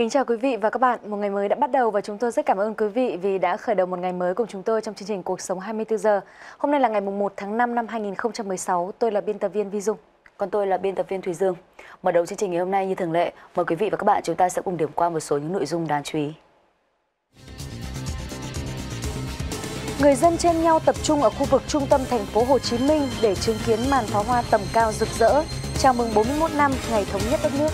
Kính chào quý vị và các bạn. Một ngày mới đã bắt đầu và chúng tôi rất cảm ơn quý vị vì đã khởi đầu một ngày mới cùng chúng tôi trong chương trình Cuộc sống 24 giờ. Hôm nay là ngày 1 tháng 5 năm 2016. Tôi là biên tập viên Vi Dung. Còn tôi là biên tập viên Thùy Dương. Mở đầu chương trình ngày hôm nay như thường lệ, mời quý vị và các bạn chúng ta sẽ cùng điểm qua một số những nội dung đáng chú ý. Người dân chen nhau tập trung ở khu vực trung tâm thành phố Hồ Chí Minh để chứng kiến màn pháo hoa tầm cao rực rỡ, chào mừng 41 năm ngày thống nhất đất nước.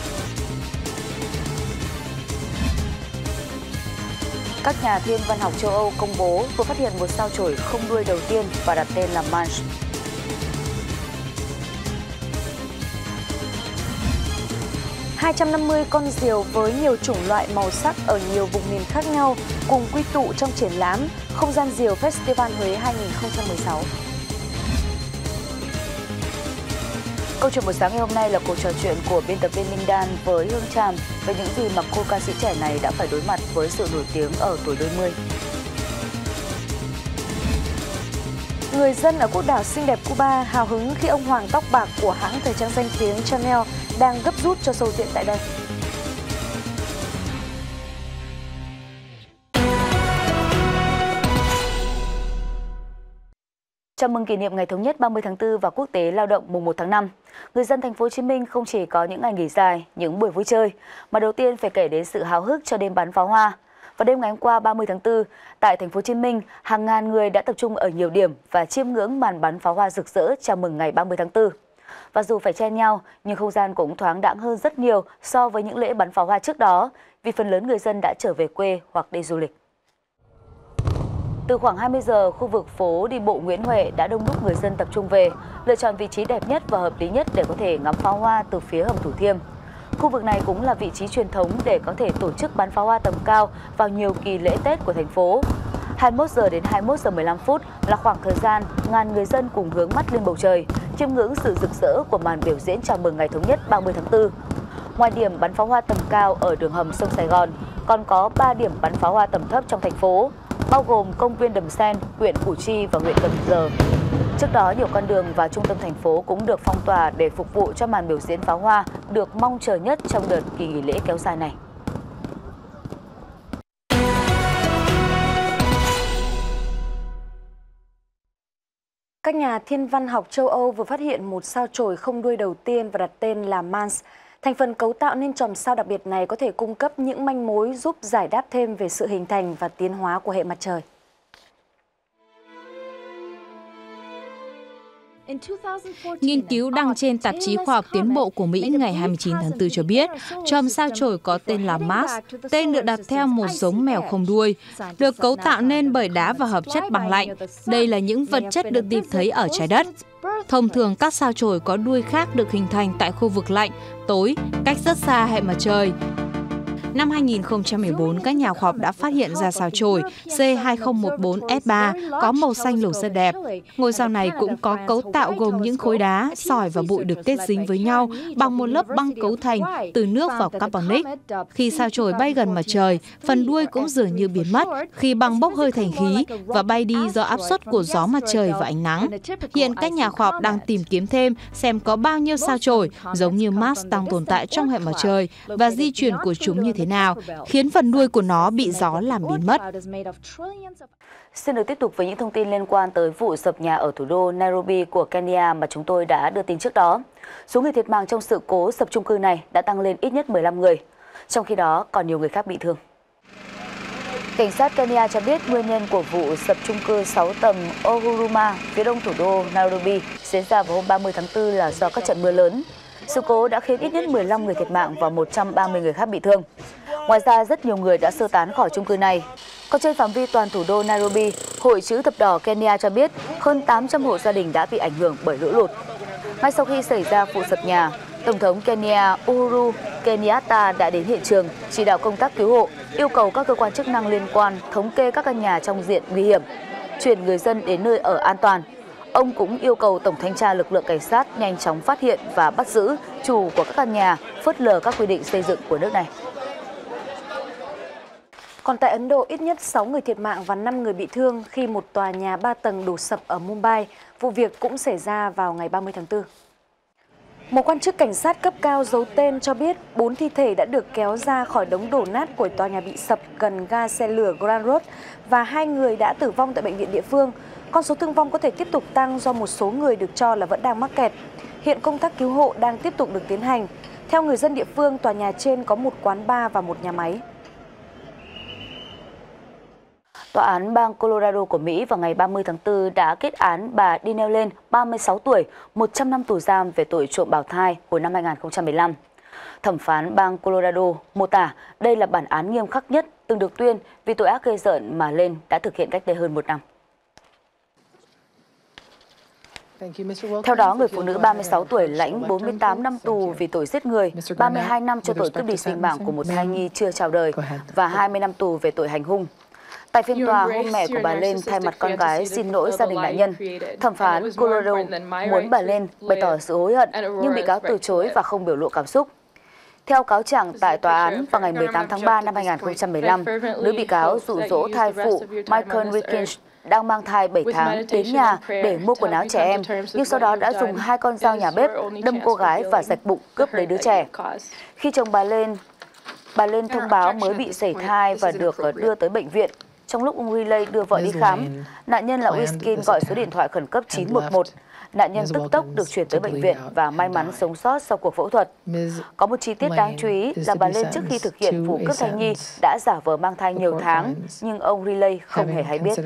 Các nhà thiên văn học châu Âu công bố vừa phát hiện một sao chổi không đuôi đầu tiên và đặt tên là Manch. mươi con diều với nhiều chủng loại màu sắc ở nhiều vùng miền khác nhau cùng quy tụ trong triển lãm Không gian diều Festival Huế 2016. Câu chuyện buổi sáng ngày hôm nay là cuộc trò chuyện của biên tập viên Minh Đan với Hương Tràm về những gì mà cô ca sĩ trẻ này đã phải đối mặt với sự nổi tiếng ở tuổi đôi mươi. Người dân ở quốc đảo xinh đẹp Cuba hào hứng khi ông hoàng tóc bạc của hãng thời trang danh tiếng Chanel đang gấp rút cho sâu diện tại đây. Chào mừng kỷ niệm Ngày Thống nhất 30 tháng 4 và Quốc tế Lao động mùng 1 tháng 5. Người dân thành phố Hồ Chí Minh không chỉ có những ngày nghỉ dài, những buổi vui chơi, mà đầu tiên phải kể đến sự háo hức cho đêm bắn pháo hoa. Vào đêm ngày hôm qua 30 tháng 4, tại thành phố Hồ Chí Minh, hàng ngàn người đã tập trung ở nhiều điểm và chiêm ngưỡng màn bắn pháo hoa rực rỡ chào mừng ngày 30 tháng 4. Và dù phải chen nhau, nhưng không gian cũng thoáng đãng hơn rất nhiều so với những lễ bắn pháo hoa trước đó, vì phần lớn người dân đã trở về quê hoặc đi du lịch. Từ khoảng 20 giờ, khu vực phố đi bộ Nguyễn Huệ đã đông đúc người dân tập trung về, lựa chọn vị trí đẹp nhất và hợp lý nhất để có thể ngắm pháo hoa từ phía hầm Thủ Thiêm. Khu vực này cũng là vị trí truyền thống để có thể tổ chức bắn pháo hoa tầm cao vào nhiều kỳ lễ Tết của thành phố. 21 giờ đến 21 giờ 15 phút là khoảng thời gian ngàn người dân cùng hướng mắt lên bầu trời, chiêm ngưỡng sự rực rỡ của màn biểu diễn chào mừng ngày thống nhất 30 tháng 4. Ngoài điểm bắn pháo hoa tầm cao ở đường hầm sông Sài Gòn, còn có 3 điểm bắn pháo hoa tầm thấp trong thành phố, bao gồm công viên Đầm Sen, huyện Củ Chi và huyện Cần Giờ. Trước đó, nhiều con đường và trung tâm thành phố cũng được phong tỏa để phục vụ cho màn biểu diễn pháo hoa được mong chờ nhất trong đợt kỳ nghỉ lễ kéo dài này. Các nhà thiên văn học châu Âu vừa phát hiện một sao chổi không đuôi đầu tiên và đặt tên là Mans. Thành phần cấu tạo nên chòm sao đặc biệt này có thể cung cấp những manh mối giúp giải đáp thêm về sự hình thành và tiến hóa của hệ mặt trời. Nghiên cứu đăng trên tạp chí khoa học tiến bộ của Mỹ ngày 29 tháng 4 cho biết, chòm sao chổi có tên là Mars, tên được đặt theo một giống mèo không đuôi, được cấu tạo nên bởi đá và hợp chất bằng lạnh. Đây là những vật chất được tìm thấy ở trái đất. Thông thường các sao chổi có đuôi khác được hình thành tại khu vực lạnh, tối, cách rất xa hệ mặt trời. Năm 2014, các nhà khoa học đã phát hiện ra sao chổi C2014S3 có màu xanh lục rất đẹp. Ngôi sao này cũng có cấu tạo gồm những khối đá, sỏi và bụi được kết dính với nhau bằng một lớp băng cấu thành từ nước và carbonic. Khi sao chổi bay gần mặt trời, phần đuôi cũng dường như biến mất khi băng bốc hơi thành khí và bay đi do áp suất của gió mặt trời và ánh nắng. Hiện các nhà khoa học đang tìm kiếm thêm xem có bao nhiêu sao chổi giống như Mars đang tồn tại trong hệ mặt trời và di chuyển của chúng như thế nào, khiến phần đuôi của nó bị gió làm biến mất. Xin được tiếp tục với những thông tin liên quan tới vụ sập nhà ở thủ đô Nairobi của Kenya mà chúng tôi đã đưa tin trước đó. Số người thiệt mạng trong sự cố sập chung cư này đã tăng lên ít nhất 15 người, trong khi đó còn nhiều người khác bị thương. Cảnh sát Kenya cho biết nguyên nhân của vụ sập chung cư 6 tầng Ohuruma, phía đông thủ đô Nairobi, diễn ra vào hôm 30 tháng 4 là do các trận mưa lớn. Sự cố đã khiến ít nhất 15 người thiệt mạng và 130 người khác bị thương. Ngoài ra, rất nhiều người đã sơ tán khỏi chung cư này. Còn trên phạm vi toàn thủ đô Nairobi, Hội chữ thập đỏ Kenya cho biết hơn 800 hộ gia đình đã bị ảnh hưởng bởi lũ lụt. Ngay sau khi xảy ra vụ sập nhà, Tổng thống Kenya Uhuru Kenyatta đã đến hiện trường chỉ đạo công tác cứu hộ, yêu cầu các cơ quan chức năng liên quan thống kê các căn nhà trong diện nguy hiểm, chuyển người dân đến nơi ở an toàn. Ông cũng yêu cầu Tổng thanh tra lực lượng cảnh sát nhanh chóng phát hiện và bắt giữ chủ của các căn nhà, phớt lờ các quy định xây dựng của nước này. Còn tại Ấn Độ, ít nhất 6 người thiệt mạng và 5 người bị thương khi một tòa nhà 3 tầng đổ sập ở Mumbai. Vụ việc cũng xảy ra vào ngày 30 tháng 4. Một quan chức cảnh sát cấp cao giấu tên cho biết bốn thi thể đã được kéo ra khỏi đống đổ nát của tòa nhà bị sập gần ga xe lửa Grand Road và hai người đã tử vong tại bệnh viện địa phương. Con số thương vong có thể tiếp tục tăng do một số người được cho là vẫn đang mắc kẹt. Hiện công tác cứu hộ đang tiếp tục được tiến hành. Theo người dân địa phương, tòa nhà trên có một quán bar và một nhà máy. Tòa án bang Colorado của Mỹ vào ngày 30 tháng 4 đã kết án bà Dineo Lane, 36 tuổi, 100 năm tù giam về tội trộm bào thai hồi năm 2015. Thẩm phán bang Colorado mô tả đây là bản án nghiêm khắc nhất từng được tuyên vì tội ác gây rợn mà Lên đã thực hiện cách đây hơn một năm. Theo đó, người phụ nữ 36 tuổi lãnh 48 năm tù vì tội giết người, 32 năm cho tội cướp đi sinh mạng của một thai nhi chưa chào đời và 20 năm tù về tội hành hung. Tại phiên tòa, hôm mẹ của bà Lên thay mặt con gái xin lỗi gia đình nạn nhân. Thẩm phán Colorado muốn bà Lên bày tỏ sự hối hận, nhưng bị cáo từ chối và không biểu lộ cảm xúc. Theo cáo trạng tại tòa án vào ngày 18 tháng 3 năm 2015, nữ bị cáo dụ dỗ thai phụ Michael Wickens đang mang thai 7 tháng đến nhà để mua quần áo trẻ em, nhưng sau đó đã dùng hai con dao nhà bếp đâm cô gái và rạch bụng cướp lấy đứa trẻ. Khi chồng bà lên, bà lên thông báo mới bị sảy thai và được đưa tới bệnh viện. Trong lúc ông Riley đưa vợ đi khám, nạn nhân là Wiskin gọi số điện thoại khẩn cấp 911. Nạn nhân tức tốc được chuyển tới bệnh viện và may mắn sống sót sau cuộc phẫu thuật. Có một chi tiết đáng chú ý là bà Lên trước khi thực hiện vụ cướp thai nhi đã giả vờ mang thai nhiều tháng, nhưng ông Riley không hề hay biết.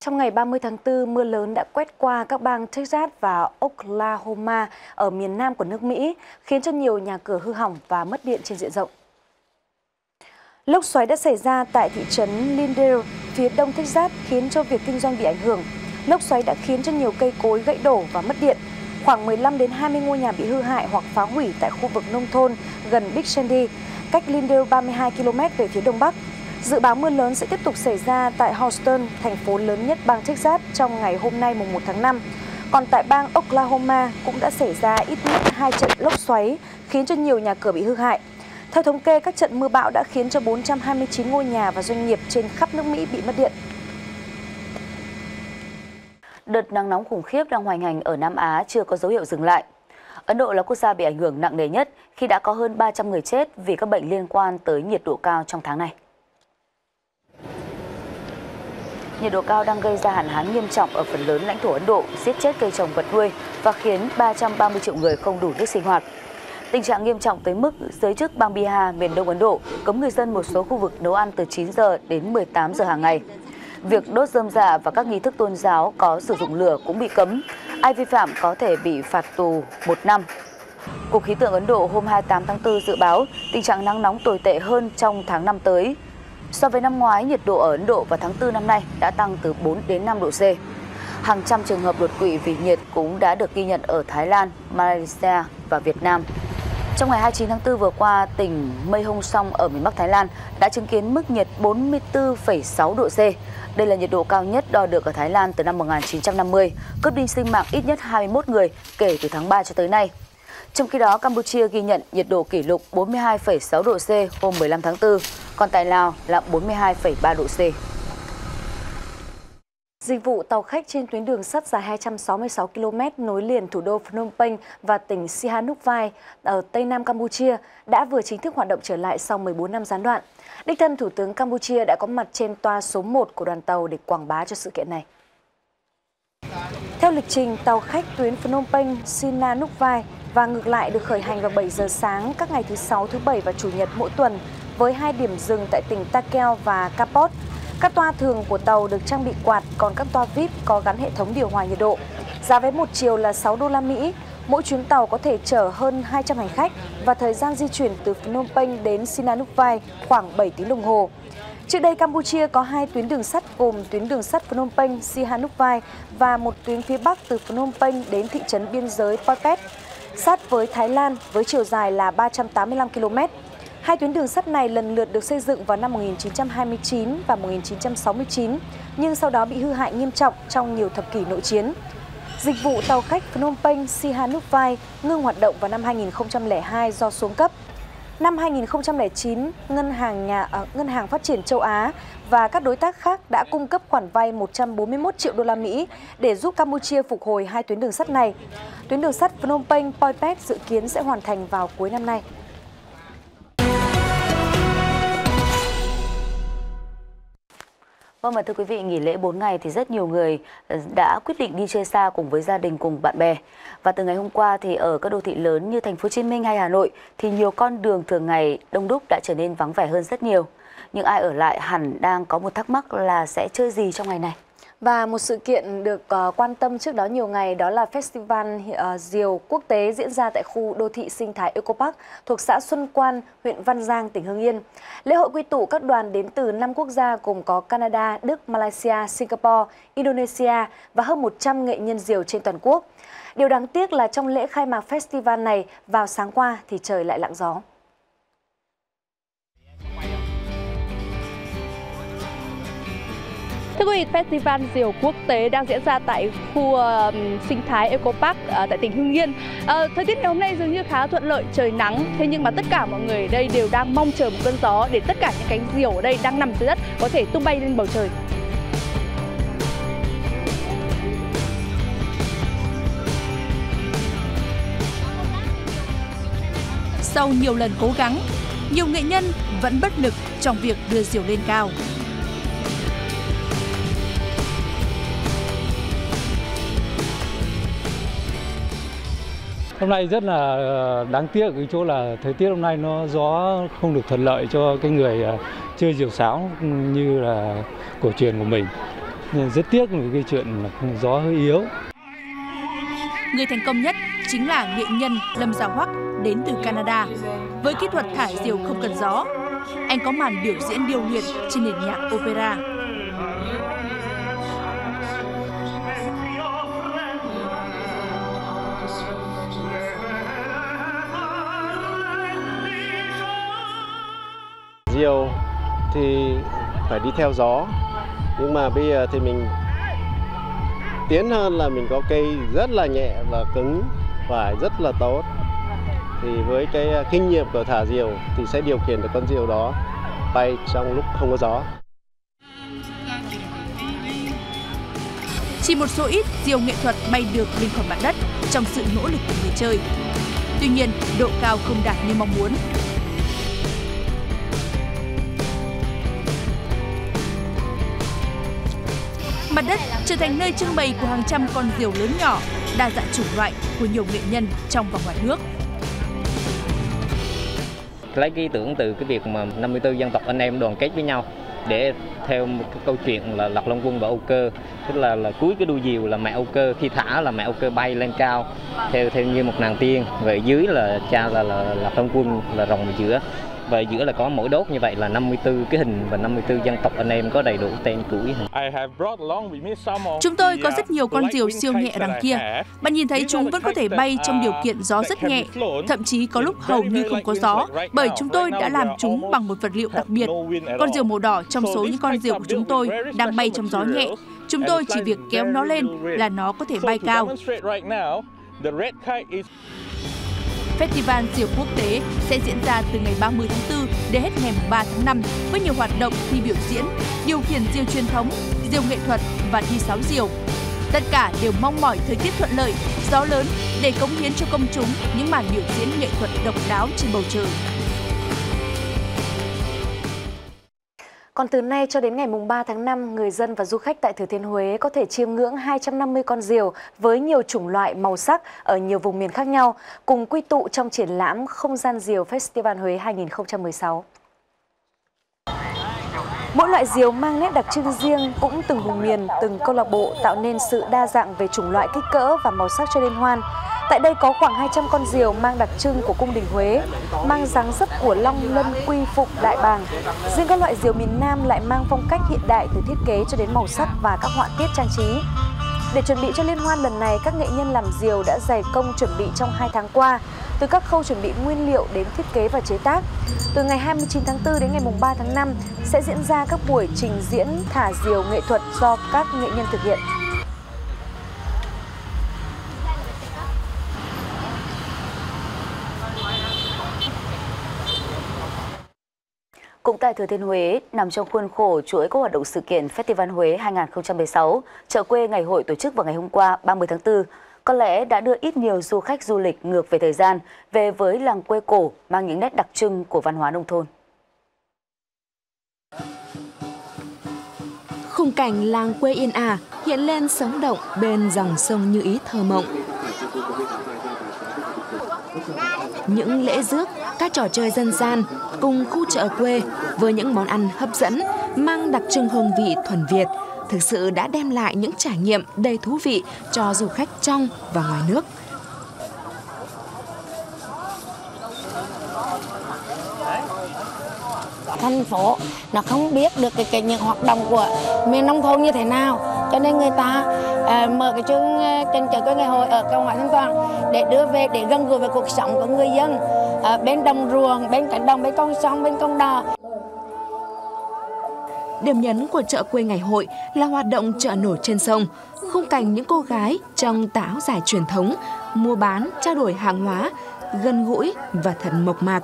Trong ngày 30 tháng 4, mưa lớn đã quét qua các bang Texas và Oklahoma ở miền nam của nước Mỹ, khiến cho nhiều nhà cửa hư hỏng và mất điện trên diện rộng. Lốc xoáy đã xảy ra tại thị trấn Lindale, phía đông Texas, khiến cho việc kinh doanh bị ảnh hưởng. Lốc xoáy đã khiến cho nhiều cây cối gãy đổ và mất điện. Khoảng 15 đến 20 ngôi nhà bị hư hại hoặc phá hủy tại khu vực nông thôn gần Big Sandy, cách Lindale 32 km về phía đông bắc. Dự báo mưa lớn sẽ tiếp tục xảy ra tại Houston, thành phố lớn nhất bang Texas trong ngày hôm nay mùng 1 tháng 5. Còn tại bang Oklahoma cũng đã xảy ra ít nhất hai trận lốc xoáy khiến cho nhiều nhà cửa bị hư hại. Theo thống kê, các trận mưa bão đã khiến cho 429 ngôi nhà và doanh nghiệp trên khắp nước Mỹ bị mất điện. Đợt nắng nóng khủng khiếp đang hoành hành ở Nam Á chưa có dấu hiệu dừng lại. Ấn Độ là quốc gia bị ảnh hưởng nặng nề nhất khi đã có hơn 300 người chết vì các bệnh liên quan tới nhiệt độ cao trong tháng này. Nhiệt độ cao đang gây ra hạn hán nghiêm trọng ở phần lớn lãnh thổ Ấn Độ, giết chết cây trồng vật nuôi và khiến 330 triệu người không đủ nước sinh hoạt. Tình trạng nghiêm trọng tới mức giới chức bang Bihar, miền đông Ấn Độ cấm người dân một số khu vực nấu ăn từ 9 giờ đến 18 giờ hàng ngày. Việc đốt dơm dạ và các nghi thức tôn giáo có sử dụng lửa cũng bị cấm. Ai vi phạm có thể bị phạt tù một năm. Cục Khí tượng Ấn Độ hôm 28 tháng 4 dự báo tình trạng nắng nóng tồi tệ hơn trong tháng 5 tới. So với năm ngoái, nhiệt độ ở Ấn Độ vào tháng 4 năm nay đã tăng từ 4 đến 5 độ C. Hàng trăm trường hợp đột quỵ vì nhiệt cũng đã được ghi nhận ở Thái Lan, Malaysia và Việt Nam. Trong ngày 29 tháng 4 vừa qua, tỉnh Mây Hông Song ở miền Bắc Thái Lan đã chứng kiến mức nhiệt 44,6 độ C. Đây là nhiệt độ cao nhất đo được ở Thái Lan từ năm 1950, cướp đi sinh mạng ít nhất 21 người kể từ tháng 3 cho tới nay. Trong khi đó, Campuchia ghi nhận nhiệt độ kỷ lục 42,6 độ C hôm 15 tháng 4, còn tại Lào là 42,3 độ C. Dịch vụ tàu khách trên tuyến đường sắt dài 266 km nối liền thủ đô Phnom Penh và tỉnh Sihanoukvai ở Tây Nam Campuchia đã vừa chính thức hoạt động trở lại sau 14 năm gián đoạn. Đích thân Thủ tướng Campuchia đã có mặt trên toa số 1 của đoàn tàu để quảng bá cho sự kiện này. Theo lịch trình, tàu khách tuyến Phnom Penh, Sihanoukvai và ngược lại được khởi hành vào 7 giờ sáng các ngày thứ Sáu, thứ Bảy và Chủ nhật mỗi tuần với hai điểm dừng tại tỉnh Takeo và Kapot các toa thường của tàu được trang bị quạt, còn các toa VIP có gắn hệ thống điều hòa nhiệt độ. Giá vé một chiều là 6 đô la Mỹ. Mỗi chuyến tàu có thể chở hơn 200 hành khách và thời gian di chuyển từ Phnom Penh đến sihanoukville khoảng 7 tiếng đồng hồ. Trước đây, Campuchia có hai tuyến đường sắt gồm tuyến đường sắt Phnom Penh, Sihanoukvai và một tuyến phía Bắc từ Phnom Penh đến thị trấn biên giới poipet sát với Thái Lan với chiều dài là 385 km. Hai tuyến đường sắt này lần lượt được xây dựng vào năm 1929 và 1969, nhưng sau đó bị hư hại nghiêm trọng trong nhiều thập kỷ nội chiến. Dịch vụ tàu khách Phnom Penh Sihanoukvai ngưng hoạt động vào năm 2002 do xuống cấp. Năm 2009, Ngân hàng nhà uh, Ngân hàng Phát triển châu Á và các đối tác khác đã cung cấp khoản vay 141 triệu đô la Mỹ để giúp Campuchia phục hồi hai tuyến đường sắt này. Tuyến đường sắt Phnom Penh Poipet dự kiến sẽ hoàn thành vào cuối năm nay. Vâng và thưa quý vị, nghỉ lễ 4 ngày thì rất nhiều người ờ, đã quyết định đi chơi xa cùng với gia đình cùng bạn bè. Và từ ngày hôm qua thì ở các đô thị lớn như thành phố Hồ Chí Minh hay Hà Nội thì nhiều con đường thường ngày đông đúc đã trở nên vắng vẻ hơn rất nhiều. Nhưng ai ở lại hẳn đang có một thắc mắc là sẽ chơi gì trong ngày này. Và một sự kiện được uh, quan tâm trước đó nhiều ngày đó là Festival uh, Diều Quốc tế diễn ra tại khu đô thị sinh thái Eco Park thuộc xã Xuân Quan, huyện Văn Giang, tỉnh Hưng Yên. Lễ hội quy tụ các đoàn đến từ 5 quốc gia gồm có Canada, Đức, Malaysia, Singapore, Indonesia và hơn 100 nghệ nhân diều trên toàn quốc. Điều đáng tiếc là trong lễ khai mạc festival này vào sáng qua thì trời lại lặng gió. Thưa quý vị, Festival Diều Quốc tế đang diễn ra tại khu uh, sinh thái Eco Park uh, tại tỉnh Hưng Yên. Uh, thời tiết ngày hôm nay dường như khá thuận lợi, trời nắng. Thế nhưng mà tất cả mọi người ở đây đều đang mong chờ một cơn gió để tất cả những cánh diều ở đây đang nằm dưới đất có thể tung bay lên bầu trời. Sau nhiều lần cố gắng, nhiều nghệ nhân vẫn bất lực trong việc đưa diều lên cao. Hôm nay rất là ờ, đáng tiếc cái chỗ là thời tiết hôm nay nó gió không được thuận lợi cho cái người ờ, chơi diều sáo như là cổ truyền của mình. Nên rất tiếc vì cái chuyện là gió hơi yếu. Người thành công nhất chính là nghệ nhân Lâm Gia Hoắc đến từ Canada. Với kỹ thuật thả diều không cần gió, anh có màn biểu diễn điêu luyện trên nền nhạc opera. Nhiều thì phải đi theo gió. Nhưng mà bây giờ thì mình tiến hơn là mình có cây rất là nhẹ và cứng và rất là tốt. Thì với cái à, kinh nghiệm của thả diều thì sẽ điều khiển được con diều đó bay trong lúc không có gió. Chỉ một số ít diều nghệ thuật bay được lên khỏi mặt đất trong sự nỗ lực của người chơi. Tuy nhiên, độ cao không đạt như mong muốn. Mặt đất trở thành nơi trưng bày của hàng trăm con diều lớn nhỏ, đa dạng chủng loại của nhiều nghệ nhân trong và ngoài nước. Lấy cái ý tưởng từ cái việc mà 54 dân tộc anh em đoàn kết với nhau để theo một cái câu chuyện là Lạc Long Quân và Âu Cơ. Tức là là cuối cái đuôi diều là mẹ Âu Cơ khi thả là mẹ Âu Cơ bay lên cao theo theo như một nàng tiên. Về dưới là cha là là Lạc Long Quân là rồng giữa và giữa là có mỗi đốt như vậy là 54 cái hình và 54 dân tộc anh em có đầy đủ tên tuổi. Chúng tôi có rất nhiều con diều siêu nhẹ đằng kia. Bạn nhìn thấy chúng vẫn có thể bay trong điều kiện gió rất nhẹ, thậm chí có lúc hầu như không có gió, bởi chúng tôi đã làm chúng bằng một vật liệu đặc biệt. Con diều màu đỏ trong số những con diều của chúng tôi đang bay trong gió nhẹ. Chúng tôi chỉ việc kéo nó lên là nó có thể bay cao. Festival Diều Quốc tế sẽ diễn ra từ ngày 30 tháng 4 đến hết ngày 3 tháng 5 với nhiều hoạt động thi biểu diễn, điều khiển diều truyền thống, diều nghệ thuật và thi sáo diều. Tất cả đều mong mỏi thời tiết thuận lợi, gió lớn để cống hiến cho công chúng những màn biểu diễn nghệ thuật độc đáo trên bầu trời. Còn từ nay cho đến ngày mùng 3 tháng 5, người dân và du khách tại Thừa Thiên Huế có thể chiêm ngưỡng 250 con diều với nhiều chủng loại màu sắc ở nhiều vùng miền khác nhau, cùng quy tụ trong triển lãm Không gian diều Festival Huế 2016. Mỗi loại diều mang nét đặc trưng riêng, cũng từng vùng miền, từng câu lạc bộ tạo nên sự đa dạng về chủng loại kích cỡ và màu sắc cho liên hoan. Tại đây có khoảng 200 con diều mang đặc trưng của cung đình Huế, mang dáng dấp của Long Lân Quy Phụng Đại Bàng. Riêng các loại diều miền Nam lại mang phong cách hiện đại từ thiết kế cho đến màu sắc và các họa tiết trang trí. Để chuẩn bị cho liên hoan lần này, các nghệ nhân làm diều đã dày công chuẩn bị trong 2 tháng qua, từ các khâu chuẩn bị nguyên liệu đến thiết kế và chế tác. Từ ngày 29 tháng 4 đến ngày 3 tháng 5 sẽ diễn ra các buổi trình diễn thả diều nghệ thuật do các nghệ nhân thực hiện. Cũng tại Thừa Thiên Huế, nằm trong khuôn khổ chuỗi các hoạt động sự kiện Festival Huế 2016, chợ quê ngày hội tổ chức vào ngày hôm qua 30 tháng 4, có lẽ đã đưa ít nhiều du khách du lịch ngược về thời gian, về với làng quê cổ mang những nét đặc trưng của văn hóa nông thôn. Khung cảnh làng quê yên ả hiện lên sống động bên dòng sông như ý thơ mộng. Những lễ rước, các trò chơi dân gian cùng khu chợ quê với những món ăn hấp dẫn mang đặc trưng hương vị thuần Việt thực sự đã đem lại những trải nghiệm đầy thú vị cho du khách trong và ngoài nước. thành phố nó không biết được cái, cái những hoạt động của miền nông thôn như thế nào cho nên người ta à, mở cái chương trên chợ quê ngày hội ở cầu ngoại thanh toàn để đưa về để gần gũi với cuộc sống của người dân à, bên đồng ruộng bên cánh đồng bên con sông bên con đò Điểm nhấn của chợ quê ngày hội là hoạt động chợ nổi trên sông, khung cảnh những cô gái trong táo dài truyền thống, mua bán, trao đổi hàng hóa, gần gũi và thật mộc mạc.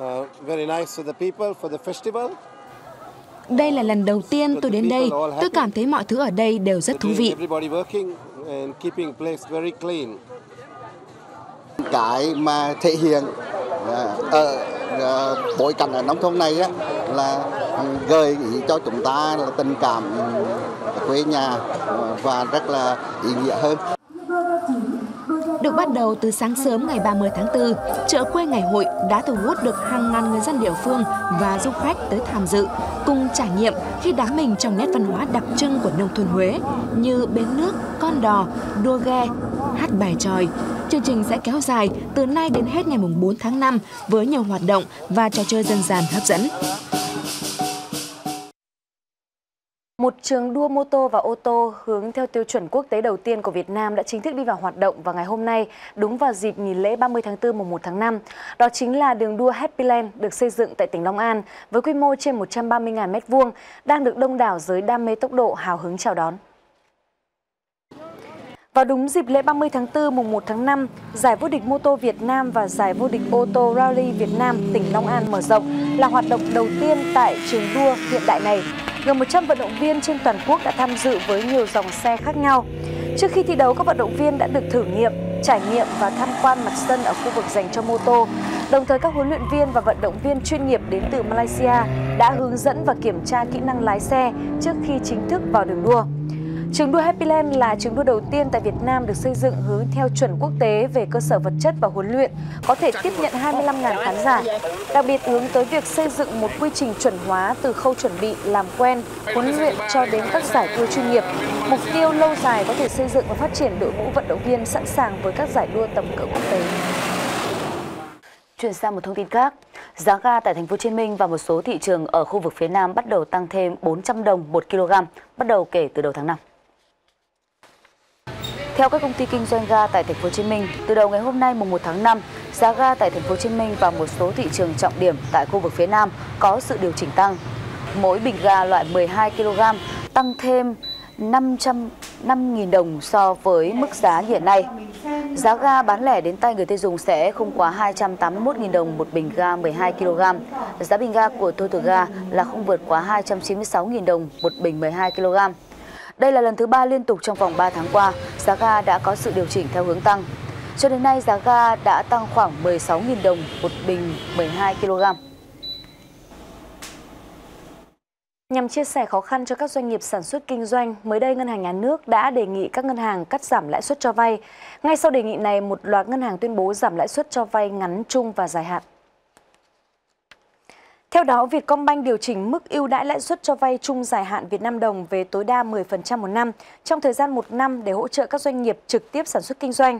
Uh, very nice for the people for the festival. Đây là lần đầu tiên tôi đến đây, tôi cảm thấy mọi thứ ở đây đều rất thú vị. Cái mà thể hiện ở bối cảnh ở nông thôn này á, là gợi ý cho chúng ta là tình cảm quê nhà và rất là ý nghĩa hơn. Được bắt đầu từ sáng sớm ngày 30 tháng 4, chợ quê ngày hội đã thu hút được hàng ngàn người dân địa phương và du khách tới tham dự, cùng trải nghiệm khi đắm mình trong nét văn hóa đặc trưng của nông thôn Huế như bến nước, con đò, đua ghe, hát bài tròi. Chương trình sẽ kéo dài từ nay đến hết ngày 4 tháng 5 với nhiều hoạt động và trò chơi dân gian hấp dẫn. Một trường đua mô tô và ô tô hướng theo tiêu chuẩn quốc tế đầu tiên của Việt Nam đã chính thức đi vào hoạt động vào ngày hôm nay, đúng vào dịp nghỉ lễ 30 tháng 4 mùng 1 tháng 5. Đó chính là đường đua Happyland được xây dựng tại tỉnh Long An với quy mô trên 130.000 m2, đang được đông đảo giới đam mê tốc độ hào hứng chào đón. Vào đúng dịp lễ 30 tháng 4 mùng 1 tháng 5, giải vô địch mô tô Việt Nam và giải vô địch ô tô Rally Việt Nam tỉnh Long An mở rộng là hoạt động đầu tiên tại trường đua hiện đại này Gần 100 vận động viên trên toàn quốc đã tham dự với nhiều dòng xe khác nhau. Trước khi thi đấu, các vận động viên đã được thử nghiệm, trải nghiệm và tham quan mặt sân ở khu vực dành cho mô tô. Đồng thời các huấn luyện viên và vận động viên chuyên nghiệp đến từ Malaysia đã hướng dẫn và kiểm tra kỹ năng lái xe trước khi chính thức vào đường đua. Trường đua Happyland là trường đua đầu tiên tại Việt Nam được xây dựng hướng theo chuẩn quốc tế về cơ sở vật chất và huấn luyện, có thể tiếp nhận 25.000 khán giả. Đặc biệt hướng tới việc xây dựng một quy trình chuẩn hóa từ khâu chuẩn bị, làm quen, huấn luyện cho đến các giải đua chuyên nghiệp. Mục tiêu lâu dài có thể xây dựng và phát triển đội ngũ vận động viên sẵn sàng với các giải đua tầm cỡ quốc tế. Chuyển sang một thông tin khác, giá ga tại thành phố Hồ Chí Minh và một số thị trường ở khu vực phía Nam bắt đầu tăng thêm 400 đồng một kg bắt đầu kể từ đầu tháng 5. Theo các công ty kinh doanh ga tại thành phố Hồ Chí Minh, từ đầu ngày hôm nay mùng 1 tháng 5, giá ga tại thành phố Hồ Chí Minh và một số thị trường trọng điểm tại khu vực phía Nam có sự điều chỉnh tăng. Mỗi bình ga loại 12 kg tăng thêm 505.000 đồng so với mức giá hiện nay. Giá ga bán lẻ đến tay người tiêu dùng sẽ không quá 281.000 đồng một bình ga 12 kg. Giá bình ga của Totoga là không vượt quá 296.000 đồng một bình 12 kg. Đây là lần thứ ba liên tục trong vòng 3 tháng qua, giá ga đã có sự điều chỉnh theo hướng tăng. Cho đến nay, giá ga đã tăng khoảng 16.000 đồng một bình 12 kg. Nhằm chia sẻ khó khăn cho các doanh nghiệp sản xuất kinh doanh, mới đây Ngân hàng Nhà nước đã đề nghị các ngân hàng cắt giảm lãi suất cho vay. Ngay sau đề nghị này, một loạt ngân hàng tuyên bố giảm lãi suất cho vay ngắn, trung và dài hạn. Theo đó, Vietcombank điều chỉnh mức ưu đãi lãi suất cho vay chung dài hạn Việt Nam đồng về tối đa 10% một năm trong thời gian một năm để hỗ trợ các doanh nghiệp trực tiếp sản xuất kinh doanh.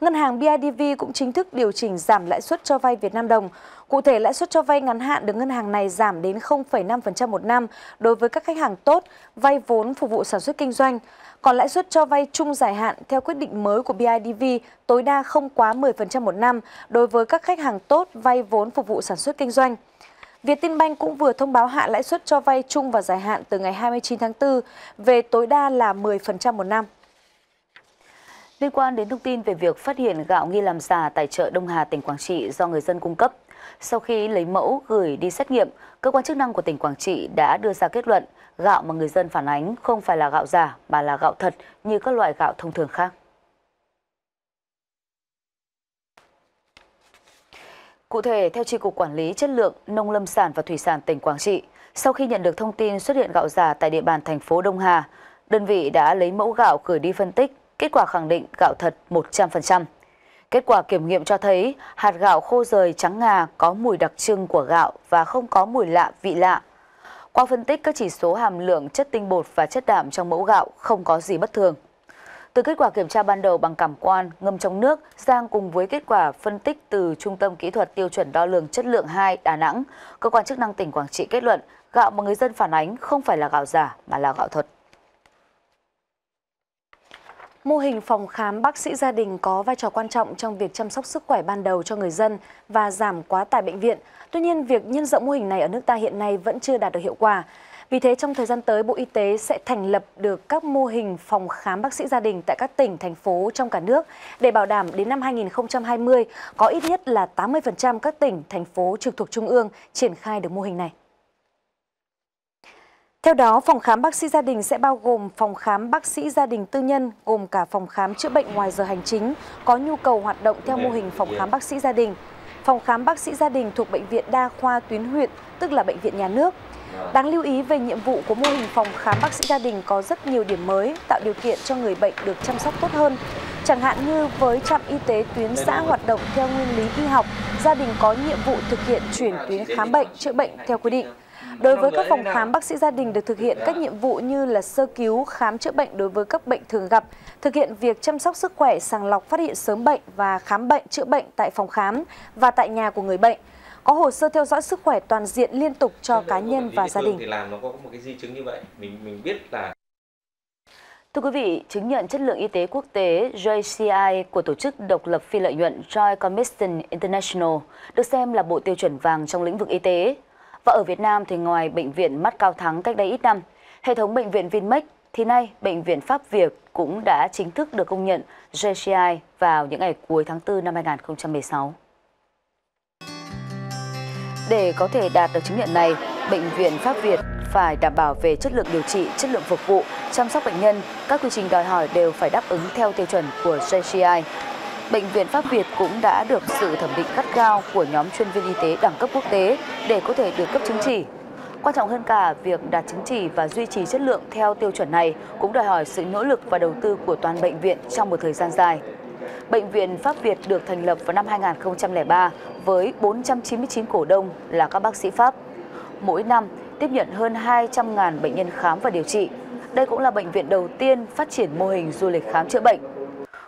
Ngân hàng BIDV cũng chính thức điều chỉnh giảm lãi suất cho vay Việt Nam đồng. Cụ thể, lãi suất cho vay ngắn hạn được ngân hàng này giảm đến 0,5% một năm đối với các khách hàng tốt vay vốn phục vụ sản xuất kinh doanh. Còn lãi suất cho vay chung dài hạn theo quyết định mới của BIDV tối đa không quá 10% một năm đối với các khách hàng tốt vay vốn phục vụ sản xuất kinh doanh. Vietinbank cũng vừa thông báo hạ lãi suất cho vay chung và dài hạn từ ngày 29 tháng 4 về tối đa là 10% một năm. Liên quan đến thông tin về việc phát hiện gạo nghi làm giả tại chợ Đông Hà, tỉnh Quảng Trị do người dân cung cấp, sau khi lấy mẫu gửi đi xét nghiệm, cơ quan chức năng của tỉnh Quảng Trị đã đưa ra kết luận gạo mà người dân phản ánh không phải là gạo giả mà là gạo thật như các loại gạo thông thường khác. Cụ thể, theo Tri Cục Quản lý Chất lượng Nông lâm sản và Thủy sản tỉnh Quảng Trị, sau khi nhận được thông tin xuất hiện gạo giả tại địa bàn thành phố Đông Hà, đơn vị đã lấy mẫu gạo gửi đi phân tích, kết quả khẳng định gạo thật 100%. Kết quả kiểm nghiệm cho thấy hạt gạo khô rời trắng ngà có mùi đặc trưng của gạo và không có mùi lạ, vị lạ. Qua phân tích các chỉ số hàm lượng chất tinh bột và chất đạm trong mẫu gạo không có gì bất thường. Từ kết quả kiểm tra ban đầu bằng cảm quan ngâm trong nước, Giang cùng với kết quả phân tích từ Trung tâm Kỹ thuật Tiêu chuẩn Đo lường Chất lượng 2 Đà Nẵng, cơ quan chức năng tỉnh Quảng Trị kết luận gạo mà người dân phản ánh không phải là gạo giả mà là gạo thật. Mô hình phòng khám bác sĩ gia đình có vai trò quan trọng trong việc chăm sóc sức khỏe ban đầu cho người dân và giảm quá tải bệnh viện. Tuy nhiên, việc nhân rộng mô hình này ở nước ta hiện nay vẫn chưa đạt được hiệu quả. Vì thế, trong thời gian tới, Bộ Y tế sẽ thành lập được các mô hình phòng khám bác sĩ gia đình tại các tỉnh, thành phố trong cả nước để bảo đảm đến năm 2020 có ít nhất là 80% các tỉnh, thành phố trực thuộc Trung ương triển khai được mô hình này. Theo đó, phòng khám bác sĩ gia đình sẽ bao gồm phòng khám bác sĩ gia đình tư nhân, gồm cả phòng khám chữa bệnh ngoài giờ hành chính, có nhu cầu hoạt động theo mô hình phòng khám bác sĩ gia đình. Phòng khám bác sĩ gia đình thuộc Bệnh viện Đa khoa tuyến huyện, tức là bệnh viện nhà nước. Đáng lưu ý về nhiệm vụ của mô hình phòng khám bác sĩ gia đình có rất nhiều điểm mới, tạo điều kiện cho người bệnh được chăm sóc tốt hơn. Chẳng hạn như với trạm y tế tuyến xã hoạt động theo nguyên lý y học, gia đình có nhiệm vụ thực hiện chuyển tuyến khám bệnh, chữa bệnh theo quy định. Đối với các phòng khám bác sĩ gia đình được thực hiện các nhiệm vụ như là sơ cứu, khám chữa bệnh đối với các bệnh thường gặp, thực hiện việc chăm sóc sức khỏe, sàng lọc phát hiện sớm bệnh và khám bệnh chữa bệnh tại phòng khám và tại nhà của người bệnh có hồ sơ theo dõi sức khỏe toàn diện liên tục cho cá nhân và gia đình. Thì làm nó có một cái di chứng như vậy, mình mình biết là Thưa quý vị, chứng nhận chất lượng y tế quốc tế JCI của tổ chức độc lập phi lợi nhuận Joy Commission International được xem là bộ tiêu chuẩn vàng trong lĩnh vực y tế. Và ở Việt Nam thì ngoài bệnh viện Mắt Cao Thắng cách đây ít năm, hệ thống bệnh viện Vinmec thì nay bệnh viện Pháp Việt cũng đã chính thức được công nhận JCI vào những ngày cuối tháng 4 năm 2016. Để có thể đạt được chứng nhận này, bệnh viện Pháp Việt phải đảm bảo về chất lượng điều trị, chất lượng phục vụ, chăm sóc bệnh nhân, các quy trình đòi hỏi đều phải đáp ứng theo tiêu chuẩn của JCI. Bệnh viện Pháp Việt cũng đã được sự thẩm định gắt gao của nhóm chuyên viên y tế đẳng cấp quốc tế để có thể được cấp chứng chỉ. Quan trọng hơn cả, việc đạt chứng chỉ và duy trì chất lượng theo tiêu chuẩn này cũng đòi hỏi sự nỗ lực và đầu tư của toàn bệnh viện trong một thời gian dài. Bệnh viện Pháp Việt được thành lập vào năm 2003 với 499 cổ đông là các bác sĩ Pháp. Mỗi năm tiếp nhận hơn 200.000 bệnh nhân khám và điều trị. Đây cũng là bệnh viện đầu tiên phát triển mô hình du lịch khám chữa bệnh.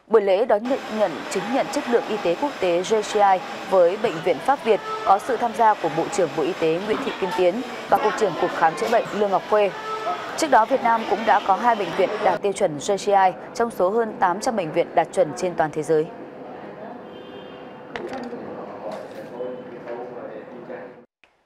Buổi lễ đón nhận, nhận chứng nhận chất lượng y tế quốc tế JCI với Bệnh viện Pháp Việt có sự tham gia của Bộ trưởng Bộ Y tế Nguyễn Thị Kim Tiến và Cục trưởng Cục Khám chữa bệnh Lương Ngọc Khuê. Trước đó, Việt Nam cũng đã có hai bệnh viện đạt tiêu chuẩn JCI trong số hơn 800 bệnh viện đạt chuẩn trên toàn thế giới.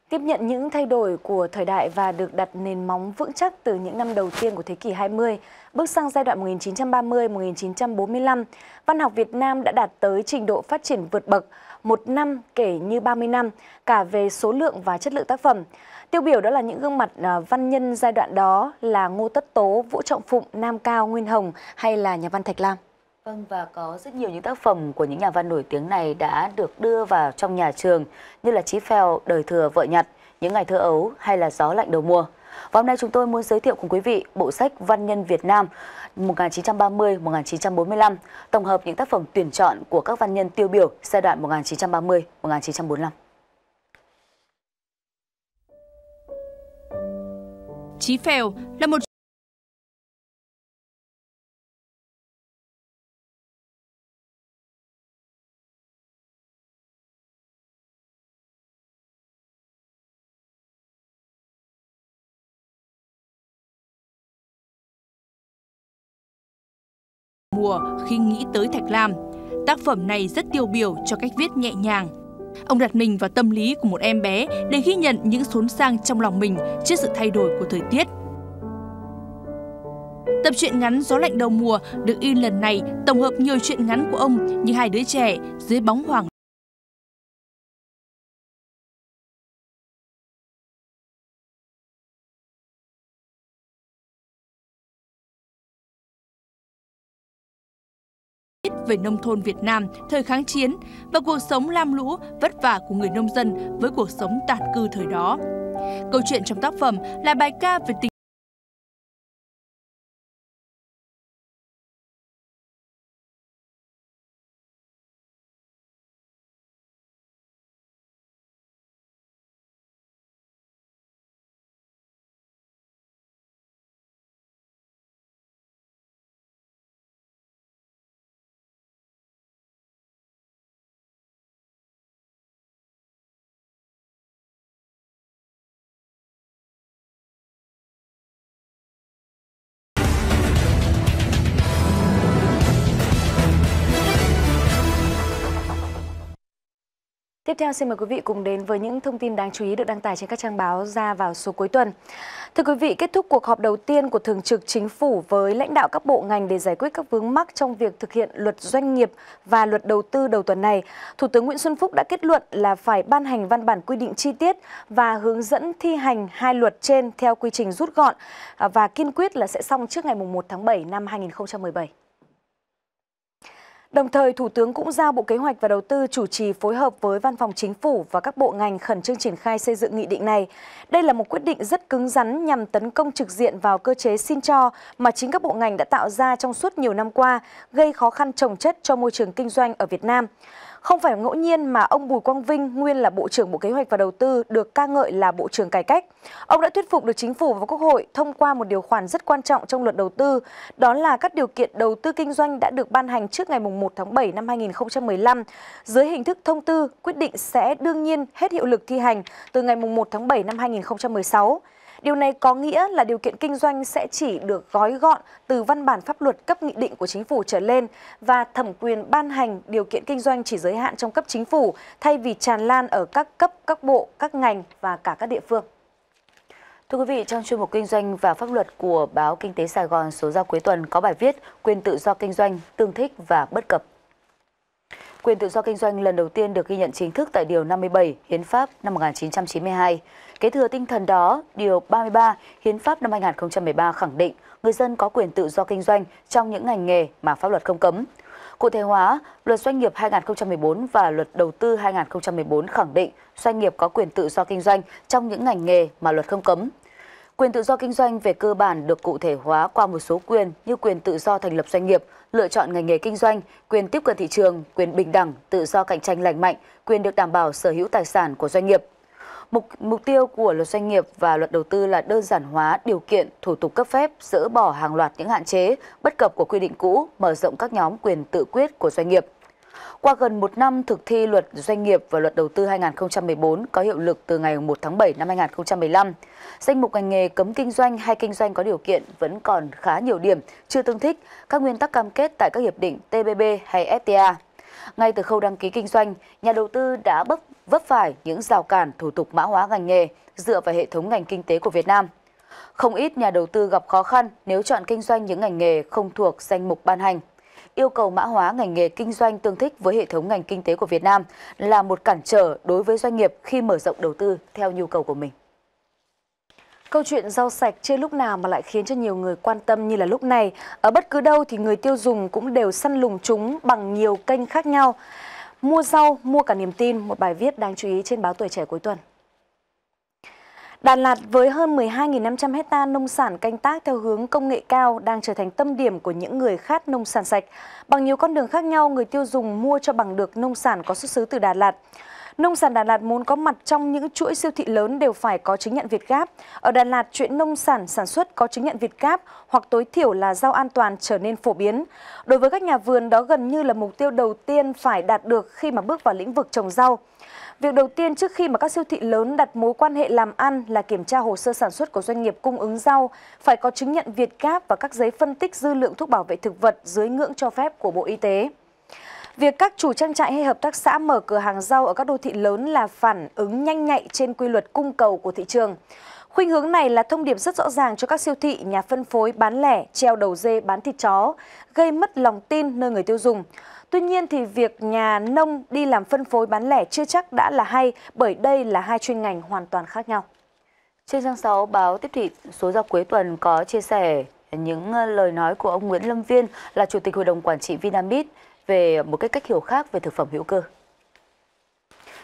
Tiếp nhận những thay đổi của thời đại và được đặt nền móng vững chắc từ những năm đầu tiên của thế kỷ 20, bước sang giai đoạn 1930-1945, văn học Việt Nam đã đạt tới trình độ phát triển vượt bậc, một năm kể như 30 năm, cả về số lượng và chất lượng tác phẩm. Tiêu biểu đó là những gương mặt à, văn nhân giai đoạn đó là Ngô Tất Tố, Vũ Trọng Phụng, Nam Cao, Nguyên Hồng hay là nhà văn Thạch Lam. Vâng và có rất nhiều những tác phẩm của những nhà văn nổi tiếng này đã được đưa vào trong nhà trường như là Chí Phèo, Đời thừa vợ nhặt, Những ngày thơ ấu hay là Gió lạnh đầu mùa. Và hôm nay chúng tôi muốn giới thiệu cùng quý vị bộ sách Văn nhân Việt Nam 1930-1945, tổng hợp những tác phẩm tuyển chọn của các văn nhân tiêu biểu giai đoạn 1930-1945. Chí Phèo là một mùa khi nghĩ tới Thạch Lam. Tác phẩm này rất tiêu biểu cho cách viết nhẹ nhàng. Ông đặt mình vào tâm lý của một em bé để ghi nhận những xốn sang trong lòng mình trước sự thay đổi của thời tiết. Tập truyện ngắn Gió lạnh đầu mùa được in lần này tổng hợp nhiều truyện ngắn của ông như hai đứa trẻ, dưới bóng hoàng về nông thôn Việt Nam thời kháng chiến và cuộc sống lam lũ, vất vả của người nông dân với cuộc sống tản cư thời đó. Câu chuyện trong tác phẩm là bài ca về tình Tiếp theo xin mời quý vị cùng đến với những thông tin đáng chú ý được đăng tải trên các trang báo ra vào số cuối tuần. Thưa quý vị, kết thúc cuộc họp đầu tiên của Thường trực Chính phủ với lãnh đạo các bộ ngành để giải quyết các vướng mắc trong việc thực hiện luật doanh nghiệp và luật đầu tư đầu tuần này, Thủ tướng Nguyễn Xuân Phúc đã kết luận là phải ban hành văn bản quy định chi tiết và hướng dẫn thi hành hai luật trên theo quy trình rút gọn à, và kiên quyết là sẽ xong trước ngày 1 tháng 7 năm 2017. Đồng thời, Thủ tướng cũng giao Bộ Kế hoạch và Đầu tư chủ trì phối hợp với Văn phòng Chính phủ và các bộ ngành khẩn trương triển khai xây dựng nghị định này. Đây là một quyết định rất cứng rắn nhằm tấn công trực diện vào cơ chế xin cho mà chính các bộ ngành đã tạo ra trong suốt nhiều năm qua, gây khó khăn trồng chất cho môi trường kinh doanh ở Việt Nam. Không phải ngẫu nhiên mà ông Bùi Quang Vinh, nguyên là Bộ trưởng Bộ Kế hoạch và Đầu tư, được ca ngợi là Bộ trưởng Cải cách. Ông đã thuyết phục được chính phủ và Quốc hội thông qua một điều khoản rất quan trọng trong luật đầu tư, đó là các điều kiện đầu tư kinh doanh đã được ban hành trước ngày 1 tháng 7 năm 2015. Dưới hình thức thông tư, quyết định sẽ đương nhiên hết hiệu lực thi hành từ ngày 1 tháng 7 năm 2016. Điều này có nghĩa là điều kiện kinh doanh sẽ chỉ được gói gọn từ văn bản pháp luật cấp nghị định của chính phủ trở lên và thẩm quyền ban hành điều kiện kinh doanh chỉ giới hạn trong cấp chính phủ thay vì tràn lan ở các cấp, các bộ, các ngành và cả các địa phương. Thưa quý vị, trong chuyên mục kinh doanh và pháp luật của báo Kinh tế Sài Gòn số ra cuối tuần có bài viết Quyền tự do kinh doanh, tương thích và bất cập. Quyền tự do kinh doanh lần đầu tiên được ghi nhận chính thức tại Điều 57 Hiến pháp năm 1992. Kế thừa tinh thần đó, Điều 33 Hiến pháp năm 2013 khẳng định người dân có quyền tự do kinh doanh trong những ngành nghề mà pháp luật không cấm. Cụ thể hóa, Luật Doanh nghiệp 2014 và Luật Đầu tư 2014 khẳng định doanh nghiệp có quyền tự do kinh doanh trong những ngành nghề mà luật không cấm. Quyền tự do kinh doanh về cơ bản được cụ thể hóa qua một số quyền như quyền tự do thành lập doanh nghiệp, lựa chọn ngành nghề kinh doanh, quyền tiếp cận thị trường, quyền bình đẳng, tự do cạnh tranh lành mạnh, quyền được đảm bảo sở hữu tài sản của doanh nghiệp. Mục, mục tiêu của luật doanh nghiệp và luật đầu tư là đơn giản hóa điều kiện, thủ tục cấp phép, dỡ bỏ hàng loạt những hạn chế, bất cập của quy định cũ, mở rộng các nhóm quyền tự quyết của doanh nghiệp. Qua gần một năm thực thi luật doanh nghiệp và luật đầu tư 2014 có hiệu lực từ ngày 1 tháng 7 năm 2015, danh mục ngành nghề cấm kinh doanh hay kinh doanh có điều kiện vẫn còn khá nhiều điểm chưa tương thích các nguyên tắc cam kết tại các hiệp định TPP hay FTA. Ngay từ khâu đăng ký kinh doanh, nhà đầu tư đã bấp vấp phải những rào cản thủ tục mã hóa ngành nghề dựa vào hệ thống ngành kinh tế của Việt Nam. Không ít nhà đầu tư gặp khó khăn nếu chọn kinh doanh những ngành nghề không thuộc danh mục ban hành. Yêu cầu mã hóa ngành nghề kinh doanh tương thích với hệ thống ngành kinh tế của Việt Nam là một cản trở đối với doanh nghiệp khi mở rộng đầu tư theo nhu cầu của mình. Câu chuyện rau sạch chưa lúc nào mà lại khiến cho nhiều người quan tâm như là lúc này. Ở bất cứ đâu thì người tiêu dùng cũng đều săn lùng chúng bằng nhiều kênh khác nhau. Mua rau, mua cả niềm tin, một bài viết đáng chú ý trên báo Tuổi Trẻ cuối tuần. Đà Lạt với hơn 12.500 hecta nông sản canh tác theo hướng công nghệ cao đang trở thành tâm điểm của những người khát nông sản sạch. Bằng nhiều con đường khác nhau, người tiêu dùng mua cho bằng được nông sản có xuất xứ từ Đà Lạt. Nông sản Đà Lạt muốn có mặt trong những chuỗi siêu thị lớn đều phải có chứng nhận Việt Gáp. Ở Đà Lạt, chuyện nông sản sản xuất có chứng nhận Việt Gáp hoặc tối thiểu là rau an toàn trở nên phổ biến. Đối với các nhà vườn, đó gần như là mục tiêu đầu tiên phải đạt được khi mà bước vào lĩnh vực trồng rau. Việc đầu tiên trước khi mà các siêu thị lớn đặt mối quan hệ làm ăn là kiểm tra hồ sơ sản xuất của doanh nghiệp cung ứng rau, phải có chứng nhận Việt Gáp và các giấy phân tích dư lượng thuốc bảo vệ thực vật dưới ngưỡng cho phép của Bộ Y tế. Việc các chủ trang trại hay hợp tác xã mở cửa hàng rau ở các đô thị lớn là phản ứng nhanh nhạy trên quy luật cung cầu của thị trường. Khuynh hướng này là thông điệp rất rõ ràng cho các siêu thị, nhà phân phối bán lẻ, treo đầu dê bán thịt chó, gây mất lòng tin nơi người tiêu dùng. Tuy nhiên thì việc nhà nông đi làm phân phối bán lẻ chưa chắc đã là hay bởi đây là hai chuyên ngành hoàn toàn khác nhau. Trên trang 6 báo Tiếp thị số ra cuối tuần có chia sẻ những lời nói của ông Nguyễn Lâm Viên là Chủ tịch Hội đồng Quản trị Vinamit về một cái cách hiểu khác về thực phẩm hữu cơ.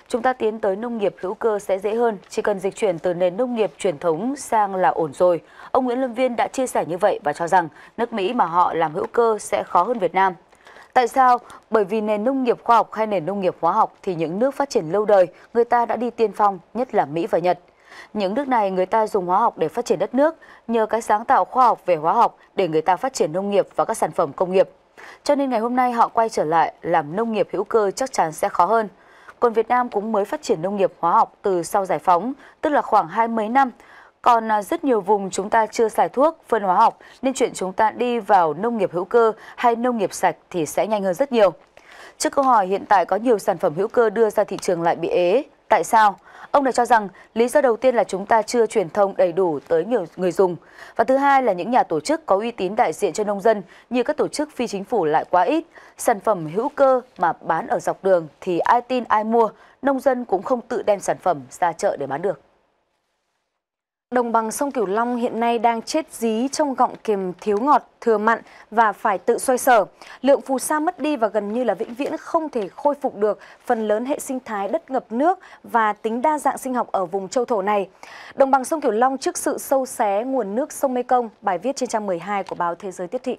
Chúng ta tiến tới nông nghiệp hữu cơ sẽ dễ hơn, chỉ cần dịch chuyển từ nền nông nghiệp truyền thống sang là ổn rồi. Ông Nguyễn Lâm Viên đã chia sẻ như vậy và cho rằng nước Mỹ mà họ làm hữu cơ sẽ khó hơn Việt Nam. Tại sao? Bởi vì nền nông nghiệp khoa học hay nền nông nghiệp hóa học thì những nước phát triển lâu đời, người ta đã đi tiên phong, nhất là Mỹ và Nhật. Những nước này người ta dùng hóa học để phát triển đất nước, nhờ cái sáng tạo khoa học về hóa học để người ta phát triển nông nghiệp và các sản phẩm công nghiệp. Cho nên ngày hôm nay họ quay trở lại làm nông nghiệp hữu cơ chắc chắn sẽ khó hơn. Còn Việt Nam cũng mới phát triển nông nghiệp hóa học từ sau giải phóng, tức là khoảng hai mấy năm. Còn à, rất nhiều vùng chúng ta chưa xài thuốc, phân hóa học, nên chuyện chúng ta đi vào nông nghiệp hữu cơ hay nông nghiệp sạch thì sẽ nhanh hơn rất nhiều. Trước câu hỏi hiện tại có nhiều sản phẩm hữu cơ đưa ra thị trường lại bị ế, tại sao? Ông này cho rằng lý do đầu tiên là chúng ta chưa truyền thông đầy đủ tới nhiều người dùng. Và thứ hai là những nhà tổ chức có uy tín đại diện cho nông dân như các tổ chức phi chính phủ lại quá ít. Sản phẩm hữu cơ mà bán ở dọc đường thì ai tin ai mua, nông dân cũng không tự đem sản phẩm ra chợ để bán được. Đồng bằng sông Cửu Long hiện nay đang chết dí trong gọng kiềm thiếu ngọt, thừa mặn và phải tự xoay sở. Lượng phù sa mất đi và gần như là vĩnh viễn không thể khôi phục được phần lớn hệ sinh thái đất ngập nước và tính đa dạng sinh học ở vùng châu thổ này. Đồng bằng sông Cửu Long trước sự sâu xé nguồn nước sông Mekong, bài viết trên trang 12 của báo Thế giới Tiết thị.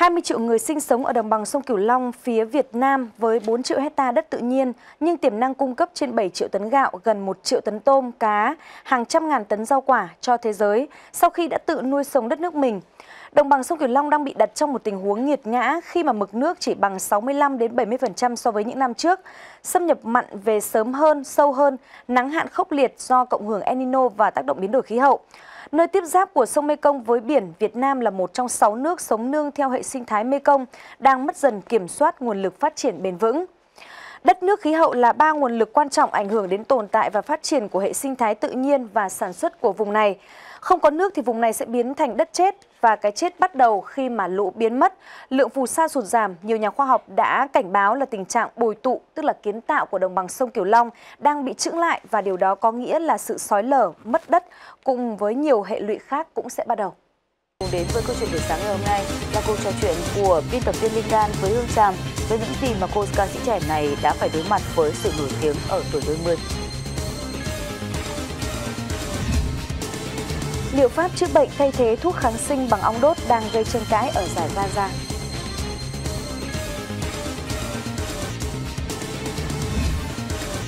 20 triệu người sinh sống ở đồng bằng sông Cửu Long phía Việt Nam với 4 triệu hecta đất tự nhiên, nhưng tiềm năng cung cấp trên 7 triệu tấn gạo, gần 1 triệu tấn tôm, cá, hàng trăm ngàn tấn rau quả cho thế giới sau khi đã tự nuôi sống đất nước mình. Đồng bằng sông Cửu Long đang bị đặt trong một tình huống nghiệt ngã khi mà mực nước chỉ bằng 65 đến 70% so với những năm trước. Xâm nhập mặn về sớm hơn, sâu hơn, nắng hạn khốc liệt do cộng hưởng El Nino và tác động biến đổi khí hậu. Nơi tiếp giáp của sông Mekong với biển, Việt Nam là một trong 6 nước sống nương theo hệ sinh thái Mekong đang mất dần kiểm soát nguồn lực phát triển bền vững. Đất nước khí hậu là ba nguồn lực quan trọng ảnh hưởng đến tồn tại và phát triển của hệ sinh thái tự nhiên và sản xuất của vùng này. Không có nước thì vùng này sẽ biến thành đất chết và cái chết bắt đầu khi mà lũ biến mất. Lượng phù sa sụt giảm, nhiều nhà khoa học đã cảnh báo là tình trạng bồi tụ, tức là kiến tạo của đồng bằng sông Kiều Long đang bị chững lại và điều đó có nghĩa là sự sói lở, mất đất cùng với nhiều hệ lụy khác cũng sẽ bắt đầu. Cùng đến với câu chuyện buổi sáng ngày hôm nay là câu trò chuyện của biên tập viên Linh Đan với Hương Tràm với những gì mà cô ca sĩ trẻ này đã phải đối mặt với sự nổi tiếng ở tuổi đôi mươi. Liệu pháp chữa bệnh thay thế thuốc kháng sinh bằng ong đốt đang gây tranh cãi ở giải Gaza.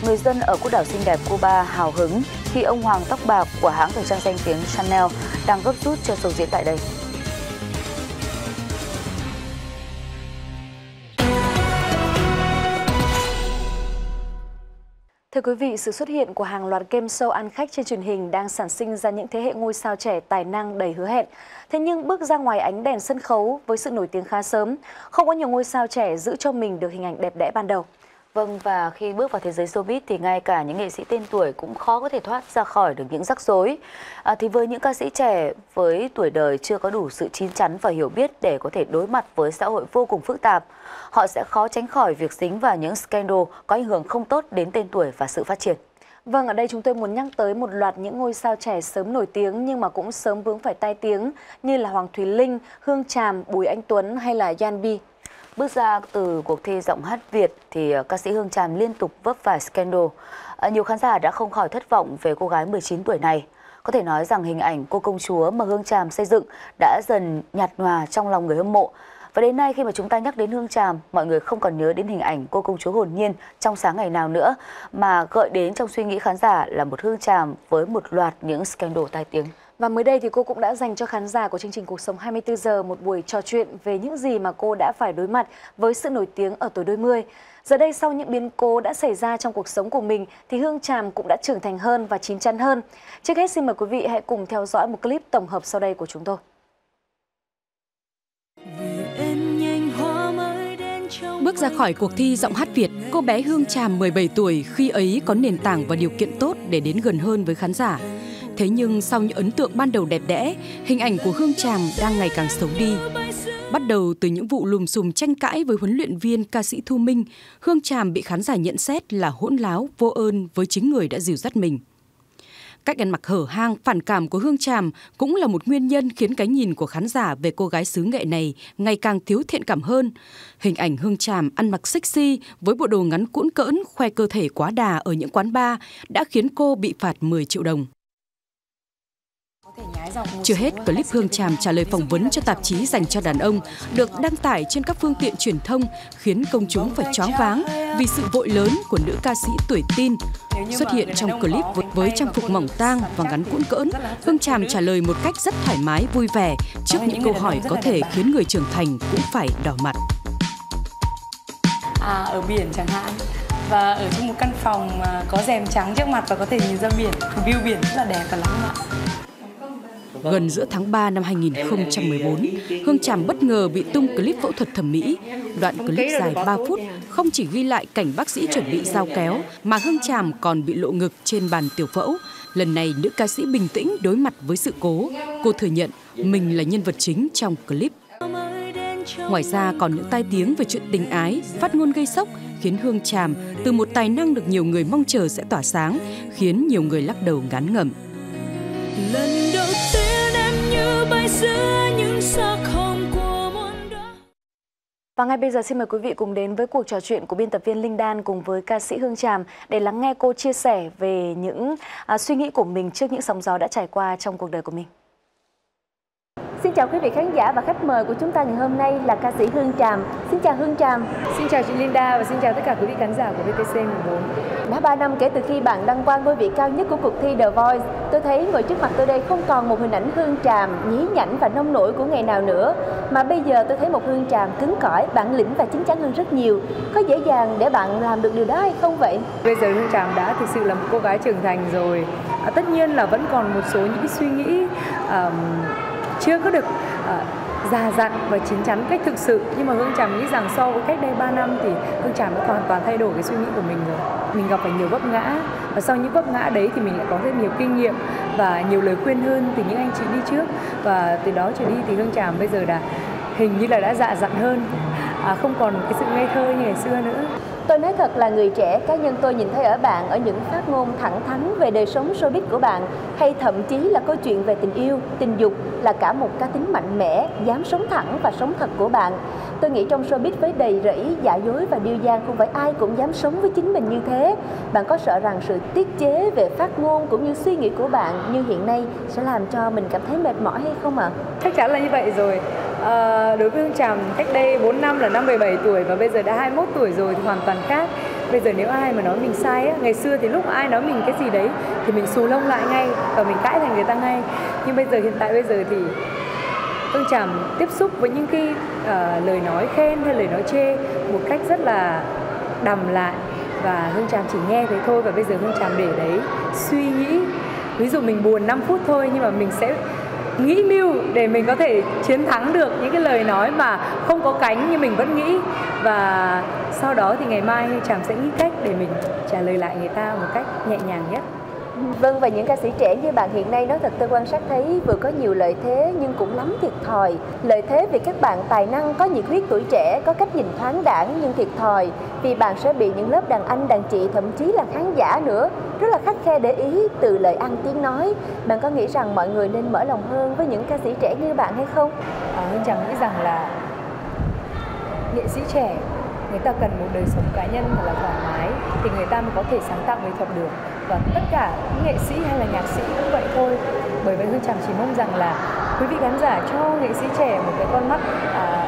Người dân ở quốc đảo xinh đẹp Cuba hào hứng khi ông hoàng tóc bạc của hãng thời trang danh tiếng Chanel đang gấp rút cho show diễn tại đây. Thưa quý vị, sự xuất hiện của hàng loạt game show ăn khách trên truyền hình đang sản sinh ra những thế hệ ngôi sao trẻ tài năng đầy hứa hẹn. Thế nhưng bước ra ngoài ánh đèn sân khấu với sự nổi tiếng khá sớm, không có nhiều ngôi sao trẻ giữ cho mình được hình ảnh đẹp đẽ ban đầu. Vâng và khi bước vào thế giới showbiz thì ngay cả những nghệ sĩ tên tuổi cũng khó có thể thoát ra khỏi được những rắc rối. À, thì với những ca sĩ trẻ với tuổi đời chưa có đủ sự chín chắn và hiểu biết để có thể đối mặt với xã hội vô cùng phức tạp, họ sẽ khó tránh khỏi việc dính vào những scandal có ảnh hưởng không tốt đến tên tuổi và sự phát triển. Vâng, ở đây chúng tôi muốn nhắc tới một loạt những ngôi sao trẻ sớm nổi tiếng nhưng mà cũng sớm vướng phải tai tiếng như là Hoàng Thùy Linh, Hương Tràm, Bùi Anh Tuấn hay là Yan Bi. Bước ra từ cuộc thi giọng hát Việt thì ờ, ca sĩ Hương Tràm liên tục vấp phải scandal. À, nhiều khán giả đã không khỏi thất vọng về cô gái 19 tuổi này. Có thể nói rằng hình ảnh cô công chúa mà Hương Tràm xây dựng đã dần nhạt nhòa trong lòng người hâm mộ. Và đến nay khi mà chúng ta nhắc đến Hương Tràm, mọi người không còn nhớ đến hình ảnh cô công chúa hồn nhiên trong sáng ngày nào nữa, mà gợi đến trong suy nghĩ khán giả là một Hương Tràm với một loạt những scandal tai tiếng. Và mới đây thì cô cũng đã dành cho khán giả của chương trình Cuộc sống 24 giờ một buổi trò chuyện về những gì mà cô đã phải đối mặt với sự nổi tiếng ở tuổi đôi mươi. Giờ đây sau những biến cố đã xảy ra trong cuộc sống của mình thì Hương Tràm cũng đã trưởng thành hơn và chín chắn hơn. Trước hết xin mời quý vị hãy cùng theo dõi một clip tổng hợp sau đây của chúng tôi. Bước ra khỏi cuộc thi giọng hát Việt, cô bé Hương Tràm 17 tuổi khi ấy có nền tảng và điều kiện tốt để đến gần hơn với khán giả. Thế nhưng sau những ấn tượng ban đầu đẹp đẽ, hình ảnh của Hương Tràm đang ngày càng xấu đi. Bắt đầu từ những vụ lùm xùm tranh cãi với huấn luyện viên ca sĩ Thu Minh, Hương Tràm bị khán giả nhận xét là hỗn láo, vô ơn với chính người đã dìu dắt mình. Cách ăn mặc hở hang, phản cảm của Hương Tràm cũng là một nguyên nhân khiến cái nhìn của khán giả về cô gái xứ nghệ này ngày càng thiếu thiện cảm hơn. Hình ảnh Hương Tràm ăn mặc sexy với bộ đồ ngắn cuỗn cỡn khoe cơ thể quá đà ở những quán bar đã khiến cô bị phạt 10 triệu đồng. Chưa hết, clip Hương Tràm trả lời phỏng vấn cho tạp chí dành cho đàn ông được đăng tải trên các phương tiện truyền thông khiến công chúng phải choáng váng vì sự vội lớn của nữ ca sĩ tuổi tin. Xuất hiện trong clip với trang phục mỏng tang và ngắn cuộn cỡn, Hương Tràm trả lời một cách rất thoải mái, vui vẻ trước những câu hỏi có thể khiến người trưởng thành cũng phải đỏ mặt. À, ở biển chẳng hạn và ở trong một căn phòng có rèm trắng trước mặt và có thể nhìn ra biển, view biển rất là đẹp và lãng mạn. Gần giữa tháng 3 năm 2014, Hương Tràm bất ngờ bị tung clip phẫu thuật thẩm mỹ. Đoạn clip dài 3 phút không chỉ ghi lại cảnh bác sĩ chuẩn bị dao kéo, mà Hương Tràm còn bị lộ ngực trên bàn tiểu phẫu. Lần này, nữ ca sĩ bình tĩnh đối mặt với sự cố. Cô thừa nhận mình là nhân vật chính trong clip. Ngoài ra còn những tai tiếng về chuyện tình ái, phát ngôn gây sốc khiến Hương Tràm từ một tài năng được nhiều người mong chờ sẽ tỏa sáng, khiến nhiều người lắc đầu ngán ngẩm. Lần bay giữa những sắc hồng của muôn và ngay bây giờ xin mời quý vị cùng đến với cuộc trò chuyện của biên tập viên Linh Đan cùng với ca sĩ Hương Tràm để lắng nghe cô chia sẻ về những à, suy nghĩ của mình trước những sóng gió đã trải qua trong cuộc đời của mình. Xin chào quý vị khán giả và khách mời của chúng ta ngày hôm nay là ca sĩ Hương Tràm. Xin chào Hương Tràm. Xin chào chị Linda và xin chào tất cả quý vị khán giả của VTC 14. Đã 3 năm kể từ khi bạn đăng quang ngôi vị cao nhất của cuộc thi The Voice, tôi thấy ngồi trước mặt tôi đây không còn một hình ảnh Hương Tràm nhí nhảnh và nông nổi của ngày nào nữa, mà bây giờ tôi thấy một Hương Tràm cứng cỏi, bản lĩnh và chín chắn hơn rất nhiều. Có dễ dàng để bạn làm được điều đó hay không vậy? Bây giờ Hương Tràm đã thực sự là một cô gái trưởng thành rồi. À, tất nhiên là vẫn còn một số những suy nghĩ um, chưa có được uh, già dặn và chín chắn cách thực sự. Nhưng mà hương tràm nghĩ rằng so với cách đây 3 năm thì hương tràm đã hoàn toàn thay đổi cái suy nghĩ của mình rồi. Mình gặp phải nhiều vấp ngã và sau những vấp ngã đấy thì mình lại có thêm nhiều kinh nghiệm và nhiều lời khuyên hơn từ những anh chị đi trước. Và từ đó trở đi thì hương tràm bây giờ đã hình như là đã dạ dặn hơn. À, không còn cái sự ngây thơ như ngày xưa nữa. Tôi nói thật là người trẻ, cá nhân tôi nhìn thấy ở bạn ở những phát ngôn thẳng thắn về đời sống showbiz của bạn hay thậm chí là câu chuyện về tình yêu, tình dục là cả một cá tính mạnh mẽ, dám sống thẳng và sống thật của bạn. Tôi nghĩ trong showbiz với đầy rẫy, giả dối và điêu gian không phải ai cũng dám sống với chính mình như thế. Bạn có sợ rằng sự tiết chế về phát ngôn cũng như suy nghĩ của bạn như hiện nay sẽ làm cho mình cảm thấy mệt mỏi hay không ạ? À? Chắc chắn là như vậy rồi. À, đối với Hương Tràm cách đây 4 năm là năm 17 tuổi và bây giờ đã 21 tuổi rồi thì hoàn toàn khác bây giờ nếu ai mà nói mình sai á ngày xưa thì lúc ai nói mình cái gì đấy thì mình xù lông lại ngay và mình cãi thành người ta ngay nhưng bây giờ hiện tại bây giờ thì Hương Tràm tiếp xúc với những cái uh, lời nói khen hay lời nói chê một cách rất là đầm lại và Hương Tràm chỉ nghe thế thôi và bây giờ Hương Tràm để đấy suy nghĩ. Ví dụ mình buồn 5 phút thôi nhưng mà mình sẽ nghĩ mưu để mình có thể chiến thắng được những cái lời nói mà không có cánh nhưng mình vẫn nghĩ. Và sau đó thì ngày mai chàng sẽ nghĩ cách để mình trả lời lại người ta một cách nhẹ nhàng nhất. Vâng và những ca sĩ trẻ như bạn hiện nay nói thật tôi quan sát thấy vừa có nhiều lợi thế nhưng cũng lắm thiệt thòi. Lợi thế vì các bạn tài năng có nhiệt huyết tuổi trẻ, có cách nhìn thoáng đẳng nhưng thiệt thòi vì bạn sẽ bị những lớp đàn anh, đàn chị thậm chí là khán giả nữa rất là khắc khe để ý từ lời ăn tiếng nói. Bạn có nghĩ rằng mọi người nên mở lòng hơn với những ca sĩ trẻ như bạn hay không? Ờ, à, Hương chẳng nghĩ rằng là nghệ sĩ trẻ người ta cần một đời sống cá nhân thật là thoải mái thì người ta mới có thể sáng tạo nghệ thuật được và tất cả những nghệ sĩ hay là nhạc sĩ cũng vậy thôi. Bởi vậy hương tràm chỉ mong rằng là quý vị khán giả cho nghệ sĩ trẻ một cái con mắt à,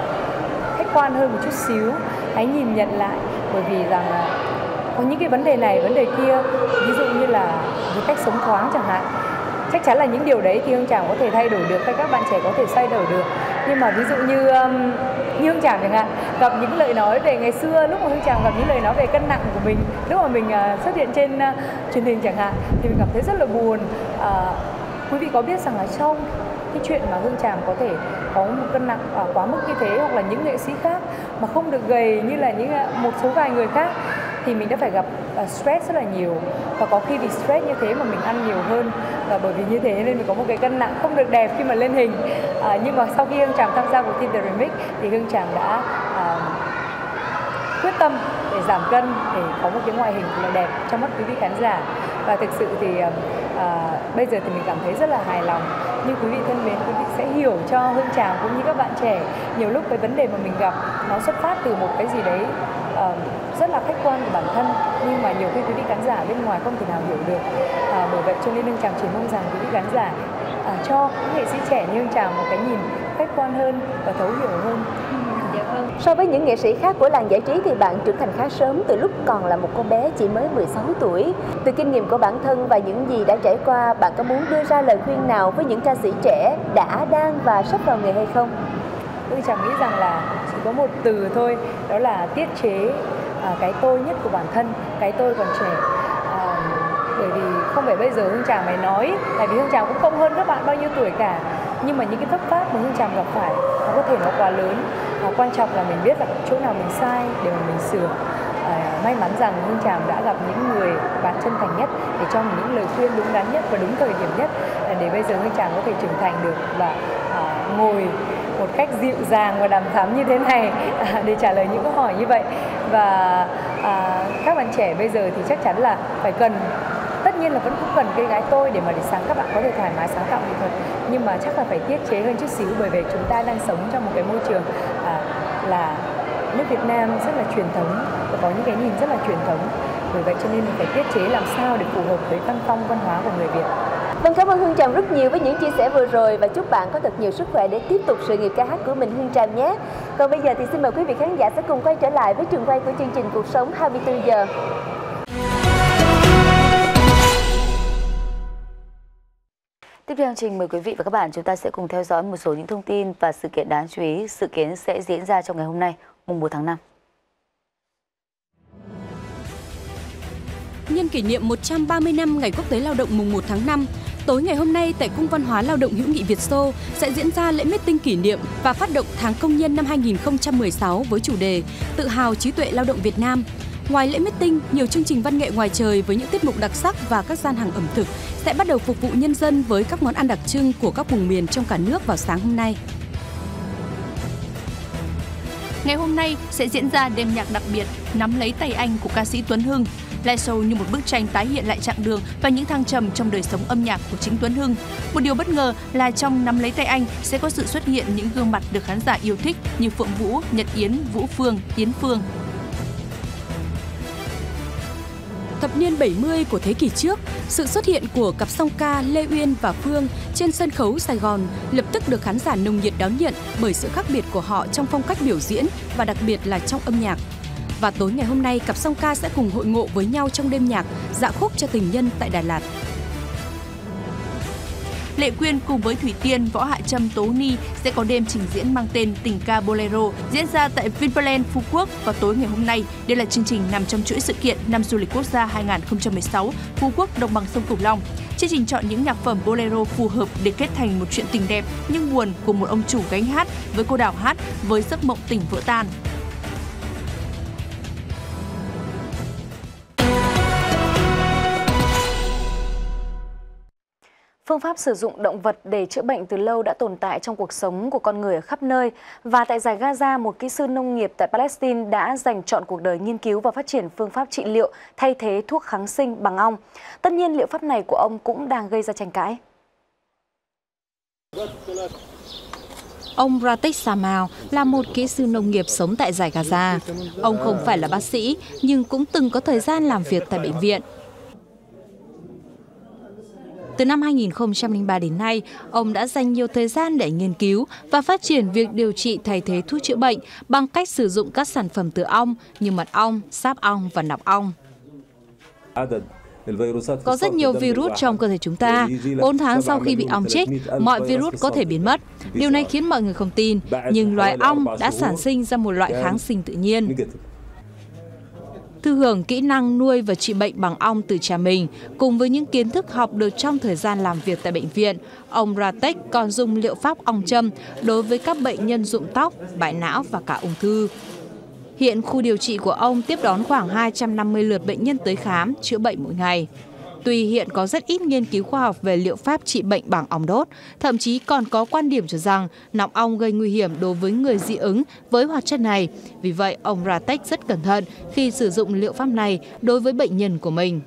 khách quan hơn một chút xíu. Hãy nhìn nhận lại bởi vì rằng là có những cái vấn đề này vấn đề kia ví dụ như là với cách sống thoáng chẳng hạn. Chắc chắn là những điều đấy thì hương tràm có thể thay đổi được hay các bạn trẻ có thể thay đổi được. Nhưng mà ví dụ như um, như hương tràm chẳng hạn gặp những lời nói về ngày xưa lúc mà hương tràm gặp những lời nói về cân nặng của mình lúc mà mình à, xuất hiện trên à, truyền hình chẳng hạn thì mình cảm thấy rất là buồn. À, quý vị có biết rằng là trong cái chuyện mà hương tràm có thể có một cân nặng à, quá mức như thế hoặc là những nghệ sĩ khác mà không được gầy như là những một số vài người khác thì mình đã phải gặp stress rất là nhiều. Và có khi vì stress như thế mà mình ăn nhiều hơn và bởi vì như thế nên mình có một cái cân nặng không được đẹp khi mà lên hình. À, nhưng mà sau khi hương tràm tham gia cuộc thi The Remix thì hương tràm đã à, quyết tâm để giảm cân để có một cái ngoại hình là đẹp trong mắt quý vị khán giả. Và thực sự thì à, à, bây giờ thì mình cảm thấy rất là hài lòng. Như quý vị thân mến quý vị sẽ hiểu cho hương tràm cũng như các bạn trẻ nhiều lúc cái vấn đề mà mình gặp nó xuất phát từ một cái gì đấy uh, rất là khách quan của bản thân nhưng mà nhiều khi quý vị khán giả bên ngoài không thể nào hiểu được à, bởi vậy cho nên hương tràm chỉ mong rằng quý vị khán giả à, cho những nghệ sĩ trẻ như hương tràm một cái nhìn khách quan hơn và thấu hiểu hơn dạ vâng. So với những nghệ sĩ khác của làng giải trí thì bạn trưởng thành khá sớm từ lúc còn là một cô bé chỉ mới 16 tuổi. Từ kinh nghiệm của bản thân và những gì đã trải qua, bạn có muốn đưa ra lời khuyên nào với những ca sĩ trẻ đã, đang và sắp vào nghề hay không? Tôi chẳng nghĩ rằng là có một từ thôi, đó là tiết chế à, cái tôi nhất của bản thân cái tôi còn trẻ. À, bởi vì không phải bây giờ hương tràm mày nói tại vì hương tràm cũng không hơn các bạn bao nhiêu tuổi cả. Nhưng mà những cái thất phát mà hương tràm gặp phải nó có thể nó quá lớn. Và quan trọng là mình biết là chỗ nào mình sai để mà mình sửa. À, may mắn rằng hương tràm đã gặp những người bạn chân thành nhất để cho mình những lời khuyên đúng đắn nhất và đúng thời điểm nhất để bây giờ hương tràm có thể trưởng thành được và à, ngồi một cách dịu dàng và đàm thắm như thế này à, để trả lời những câu hỏi như vậy. Và à, các bạn trẻ bây giờ thì chắc chắn là phải cần tất nhiên là vẫn cũng cần cây gái tôi để mà để sáng các bạn có thể thoải mái sáng tạo nghệ thuật. Nhưng mà chắc là phải tiết chế hơn chút xíu bởi vì chúng ta đang sống trong một cái môi trường à, là nước Việt Nam rất là truyền thống và có những cái nhìn rất là truyền thống. Bởi vậy cho nên mình phải tiết chế làm sao để phù hợp với văn phong văn hóa của người Việt. Vâng, cảm ơn Hương Tràm rất nhiều với những chia sẻ vừa rồi và chúc bạn có thật nhiều sức khỏe để tiếp tục sự nghiệp ca hát của mình Hương Tràm nhé. Còn bây giờ thì xin mời quý vị khán giả sẽ cùng quay trở lại với trường quay của chương trình Cuộc sống 24 giờ. Tiếp theo chương trình mời quý vị và các bạn chúng ta sẽ cùng theo dõi một số những thông tin và sự kiện đáng chú ý sự kiến sẽ diễn ra trong ngày hôm nay, mùng 1 tháng 5. Nhân kỷ niệm 130 năm Ngày Quốc tế Lao động mùng 1 tháng 5, tối ngày hôm nay tại Cung văn hóa Lao động hữu nghị Việt Xô sẽ diễn ra lễ meeting kỷ niệm và phát động tháng công nhân năm 2016 với chủ đề Tự hào trí tuệ lao động Việt Nam. Ngoài lễ meeting, nhiều chương trình văn nghệ ngoài trời với những tiết mục đặc sắc và các gian hàng ẩm thực sẽ bắt đầu phục vụ nhân dân với các món ăn đặc trưng của các vùng miền trong cả nước vào sáng hôm nay. Ngày hôm nay sẽ diễn ra đêm nhạc đặc biệt Nắm lấy tay anh của ca sĩ Tuấn Hưng. Live show như một bức tranh tái hiện lại chặng đường và những thăng trầm trong đời sống âm nhạc của chính Tuấn Hưng. Một điều bất ngờ là trong Nắm lấy tay anh sẽ có sự xuất hiện những gương mặt được khán giả yêu thích như Phượng Vũ, Nhật Yến, Vũ Phương, Yến Phương. thập niên 70 của thế kỷ trước, sự xuất hiện của cặp song ca Lê Uyên và Phương trên sân khấu Sài Gòn lập tức được khán giả nồng nhiệt đón nhận bởi sự khác biệt của họ trong phong cách biểu diễn và đặc biệt là trong âm nhạc. Và tối ngày hôm nay, cặp song ca sẽ cùng hội ngộ với nhau trong đêm nhạc Dạ khúc cho tình nhân tại Đà Lạt. Lệ Quyên cùng với Thủy Tiên, Võ Hạ Trâm, Tố Ni sẽ có đêm trình diễn mang tên Tình ca Bolero diễn ra tại Vinpearl Phú Quốc vào tối ngày hôm nay. Đây là chương trình nằm trong chuỗi sự kiện năm du lịch quốc gia 2016 Phú Quốc đồng bằng sông Cửu Long. Chương trình chọn những nhạc phẩm bolero phù hợp để kết thành một chuyện tình đẹp nhưng buồn của một ông chủ gánh hát với cô đào hát với giấc mộng tình vỡ tan. Phương pháp sử dụng động vật để chữa bệnh từ lâu đã tồn tại trong cuộc sống của con người ở khắp nơi. Và tại giải Gaza, một kỹ sư nông nghiệp tại Palestine đã dành chọn cuộc đời nghiên cứu và phát triển phương pháp trị liệu thay thế thuốc kháng sinh bằng ong. Tất nhiên liệu pháp này của ông cũng đang gây ra tranh cãi. Ông Ratik Samal là một kỹ sư nông nghiệp sống tại giải Gaza. Ông không phải là bác sĩ, nhưng cũng từng có thời gian làm việc tại bệnh viện. Từ năm 2003 đến nay, ông đã dành nhiều thời gian để nghiên cứu và phát triển việc điều trị thay thế thuốc chữa bệnh bằng cách sử dụng các sản phẩm từ ong như mật ong, sáp ong và nọc ong. Có rất nhiều virus trong cơ thể chúng ta. 4 tháng sau khi bị ong chích, mọi virus có thể biến mất. Điều này khiến mọi người không tin, nhưng loài ong đã sản sinh ra một loại kháng sinh tự nhiên thư hưởng kỹ năng nuôi và trị bệnh bằng ong từ cha mình, cùng với những kiến thức học được trong thời gian làm việc tại bệnh viện. Ông Ratek còn dùng liệu pháp ong châm đối với các bệnh nhân rụng tóc, bại não và cả ung thư. Hiện khu điều trị của ông tiếp đón khoảng 250 lượt bệnh nhân tới khám, chữa bệnh mỗi ngày. Tuy hiện có rất ít nghiên cứu khoa học về liệu pháp trị bệnh bằng ong đốt, thậm chí còn có quan điểm cho rằng nọc ong gây nguy hiểm đối với người dị ứng với hoạt chất này. Vì vậy, ông Ratek rất cẩn thận khi sử dụng liệu pháp này đối với bệnh nhân của mình.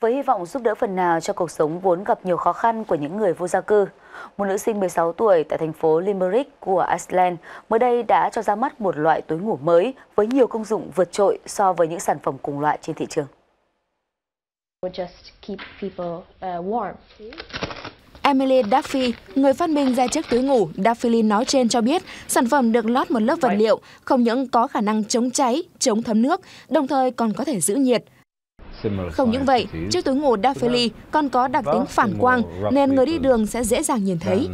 Với hy vọng giúp đỡ phần nào cho cuộc sống vốn gặp nhiều khó khăn của những người vô gia cư, một nữ sinh 16 tuổi tại thành phố Limerick của Iceland mới đây đã cho ra mắt một loại túi ngủ mới với nhiều công dụng vượt trội so với những sản phẩm cùng loại trên thị trường. Emily Duffy, người phát minh ra chiếc túi ngủ Duffy nói trên cho biết sản phẩm được lót một lớp vật liệu không những có khả năng chống cháy, chống thấm nước, đồng thời còn có thể giữ nhiệt. Không những vậy, chiếc túi ngủ Daphne còn có đặc tính phản quang nên người đi đường sẽ dễ dàng nhìn thấy.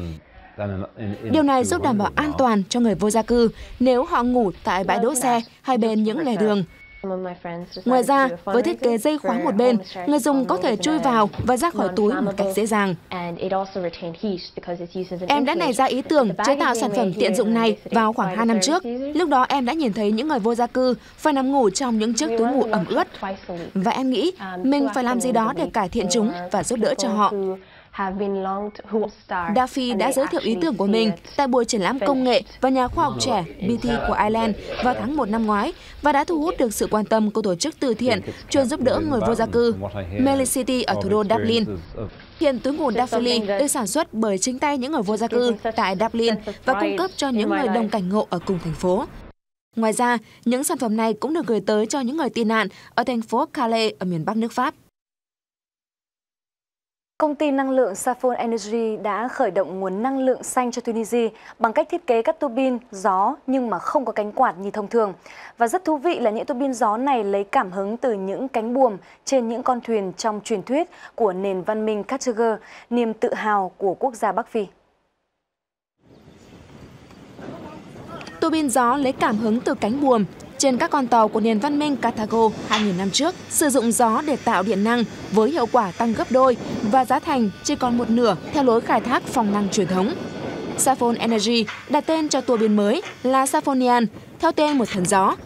Điều này giúp đảm bảo an toàn cho người vô gia cư nếu họ ngủ tại bãi đỗ xe hay bên những lề đường. Ngoài ra, với thiết kế dây khóa một bên, người dùng có thể chui vào và ra khỏi túi một cách dễ dàng. Em đã nảy ra ý tưởng chế tạo sản phẩm tiện dụng này vào khoảng 2 năm trước. Lúc đó em đã nhìn thấy những người vô gia cư phải nằm ngủ trong những chiếc túi ngủ ẩm ướt. Và em nghĩ mình phải làm gì đó để cải thiện chúng và giúp đỡ cho họ. Duffy đã giới thiệu ý tưởng của mình tại buổi triển lãm công nghệ và nhà khoa học trẻ BT của Ireland vào tháng 1 năm ngoái và đã thu hút được sự quan tâm của tổ chức từ thiện chuyên giúp đỡ người vô gia cư Melicity ở thủ đô Dublin. Hiện túi ngủ Daffy được sản xuất bởi chính tay những người vô gia cư tại Dublin và cung cấp cho những người đồng cảnh ngộ ở cùng thành phố. Ngoài ra, những sản phẩm này cũng được gửi tới cho những người tị nạn ở thành phố Calais ở miền Bắc nước Pháp. Công ty năng lượng Safon Energy đã khởi động nguồn năng lượng xanh cho Tunisia bằng cách thiết kế các tua bin gió nhưng mà không có cánh quạt như thông thường. Và rất thú vị là những tua bin gió này lấy cảm hứng từ những cánh buồm trên những con thuyền trong truyền thuyết của nền văn minh Carthago, niềm tự hào của quốc gia Bắc Phi. Tua bin gió lấy cảm hứng từ cánh buồm trên các con tàu của nền văn minh Carthago 2.000 năm trước, sử dụng gió để tạo điện năng với hiệu quả tăng gấp đôi và giá thành chỉ còn một nửa theo lối khai thác phòng năng truyền thống. Saphon Energy đặt tên cho tua bin mới là Saphonian, theo tên một thần gió.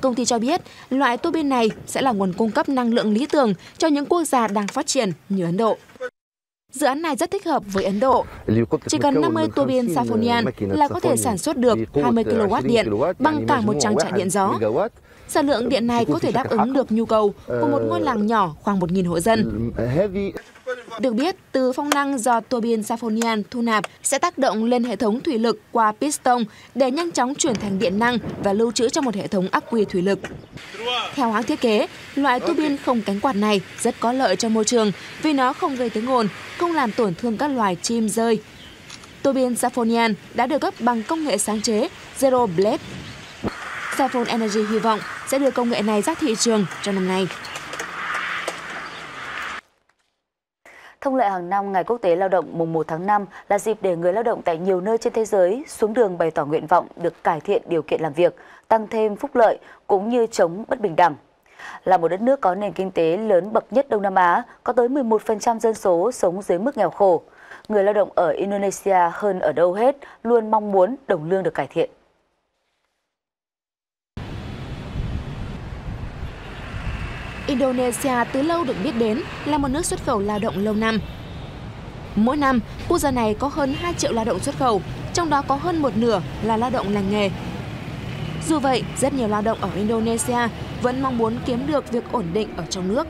Công ty cho biết loại tua bin này sẽ là nguồn cung cấp năng lượng lý tưởng cho những quốc gia đang phát triển như Ấn Độ. Dự án này rất thích hợp với Ấn Độ. Chỉ cần 50 tua bin Safonian là có thể sản xuất được 20 kW điện bằng cả một trang trại điện gió. Sản lượng điện này có thể đáp ứng được nhu cầu của một ngôi làng nhỏ khoảng 1.000 hộ dân. Được biết, từ phong năng do tua bin Safonian thu nạp sẽ tác động lên hệ thống thủy lực qua piston để nhanh chóng chuyển thành điện năng và lưu trữ trong một hệ thống ắc quy thủy lực. Theo hãng thiết kế, loại tua bin không cánh quạt này rất có lợi cho môi trường vì nó không gây tiếng ồn, không làm tổn thương các loài chim rơi. Tua bin Safonian đã được gấp bằng công nghệ sáng chế Zero Blade. Saffron Energy hy vọng sẽ đưa công nghệ này ra thị trường trong năm nay. Thông lệ hàng năm Ngày Quốc tế Lao động mùng 1 tháng 5 là dịp để người lao động tại nhiều nơi trên thế giới xuống đường bày tỏ nguyện vọng được cải thiện điều kiện làm việc, tăng thêm phúc lợi cũng như chống bất bình đẳng. Là một đất nước có nền kinh tế lớn bậc nhất Đông Nam Á, có tới 11% dân số sống dưới mức nghèo khổ. Người lao động ở Indonesia hơn ở đâu hết luôn mong muốn đồng lương được cải thiện. Indonesia từ lâu được biết đến là một nước xuất khẩu lao động lâu năm. Mỗi năm, quốc gia này có hơn 2 triệu lao động xuất khẩu, trong đó có hơn một nửa là lao động lành nghề. Dù vậy, rất nhiều lao động ở Indonesia vẫn mong muốn kiếm được việc ổn định ở trong nước.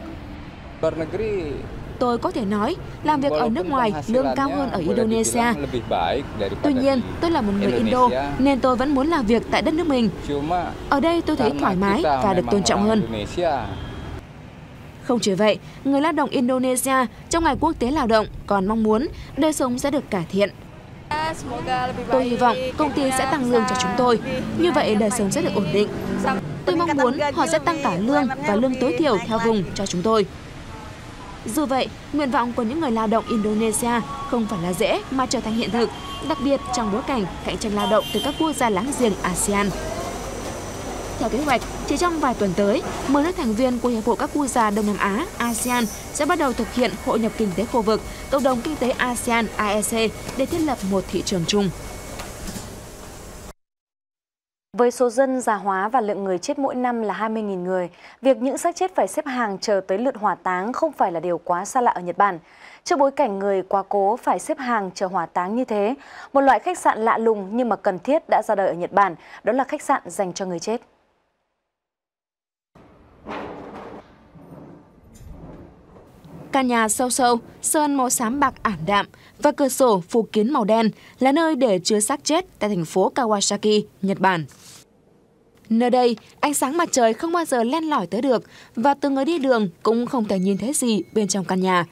Tôi có thể nói, làm việc ở nước ngoài lương cao hơn ở Indonesia. Tuy nhiên, tôi là một người Indo, nên tôi vẫn muốn làm việc tại đất nước mình. Ở đây tôi thấy thoải mái và được tôn trọng hơn. Không chỉ vậy, người lao động Indonesia trong ngày quốc tế lao động còn mong muốn đời sống sẽ được cải thiện. Tôi hy vọng công ty sẽ tăng lương cho chúng tôi, như vậy đời sống sẽ được ổn định. Tôi mong muốn họ sẽ tăng cả lương và lương tối thiểu theo vùng cho chúng tôi. Dù vậy, nguyện vọng của những người lao động Indonesia không phải là dễ mà trở thành hiện thực, đặc biệt trong bối cảnh cạnh tranh lao động từ các quốc gia láng giềng ASEAN theo kế hoạch, chỉ trong vài tuần tới, 10 nước thành viên của Hiệp hội các quốc gia Đông Nam Á ASEAN sẽ bắt đầu thực hiện hội nhập kinh tế khu vực, cộng đồng kinh tế ASEAN AEC để thiết lập một thị trường chung. Với số dân già hóa và lượng người chết mỗi năm là 20.000 người, việc những xác chết phải xếp hàng chờ tới lượt hỏa táng không phải là điều quá xa lạ ở Nhật Bản. Trước bối cảnh người quá cố phải xếp hàng chờ hỏa táng như thế, một loại khách sạn lạ lùng nhưng mà cần thiết đã ra đời ở Nhật Bản, đó là khách sạn dành cho người chết. Căn nhà sâu sâu, sơn màu xám bạc ảm đạm và cửa sổ phủ kiến màu đen là nơi để chứa xác chết tại thành phố Kawasaki, Nhật Bản. Nơi đây, ánh sáng mặt trời không bao giờ len lỏi tới được và từ người đi đường cũng không thể nhìn thấy gì bên trong căn nhà.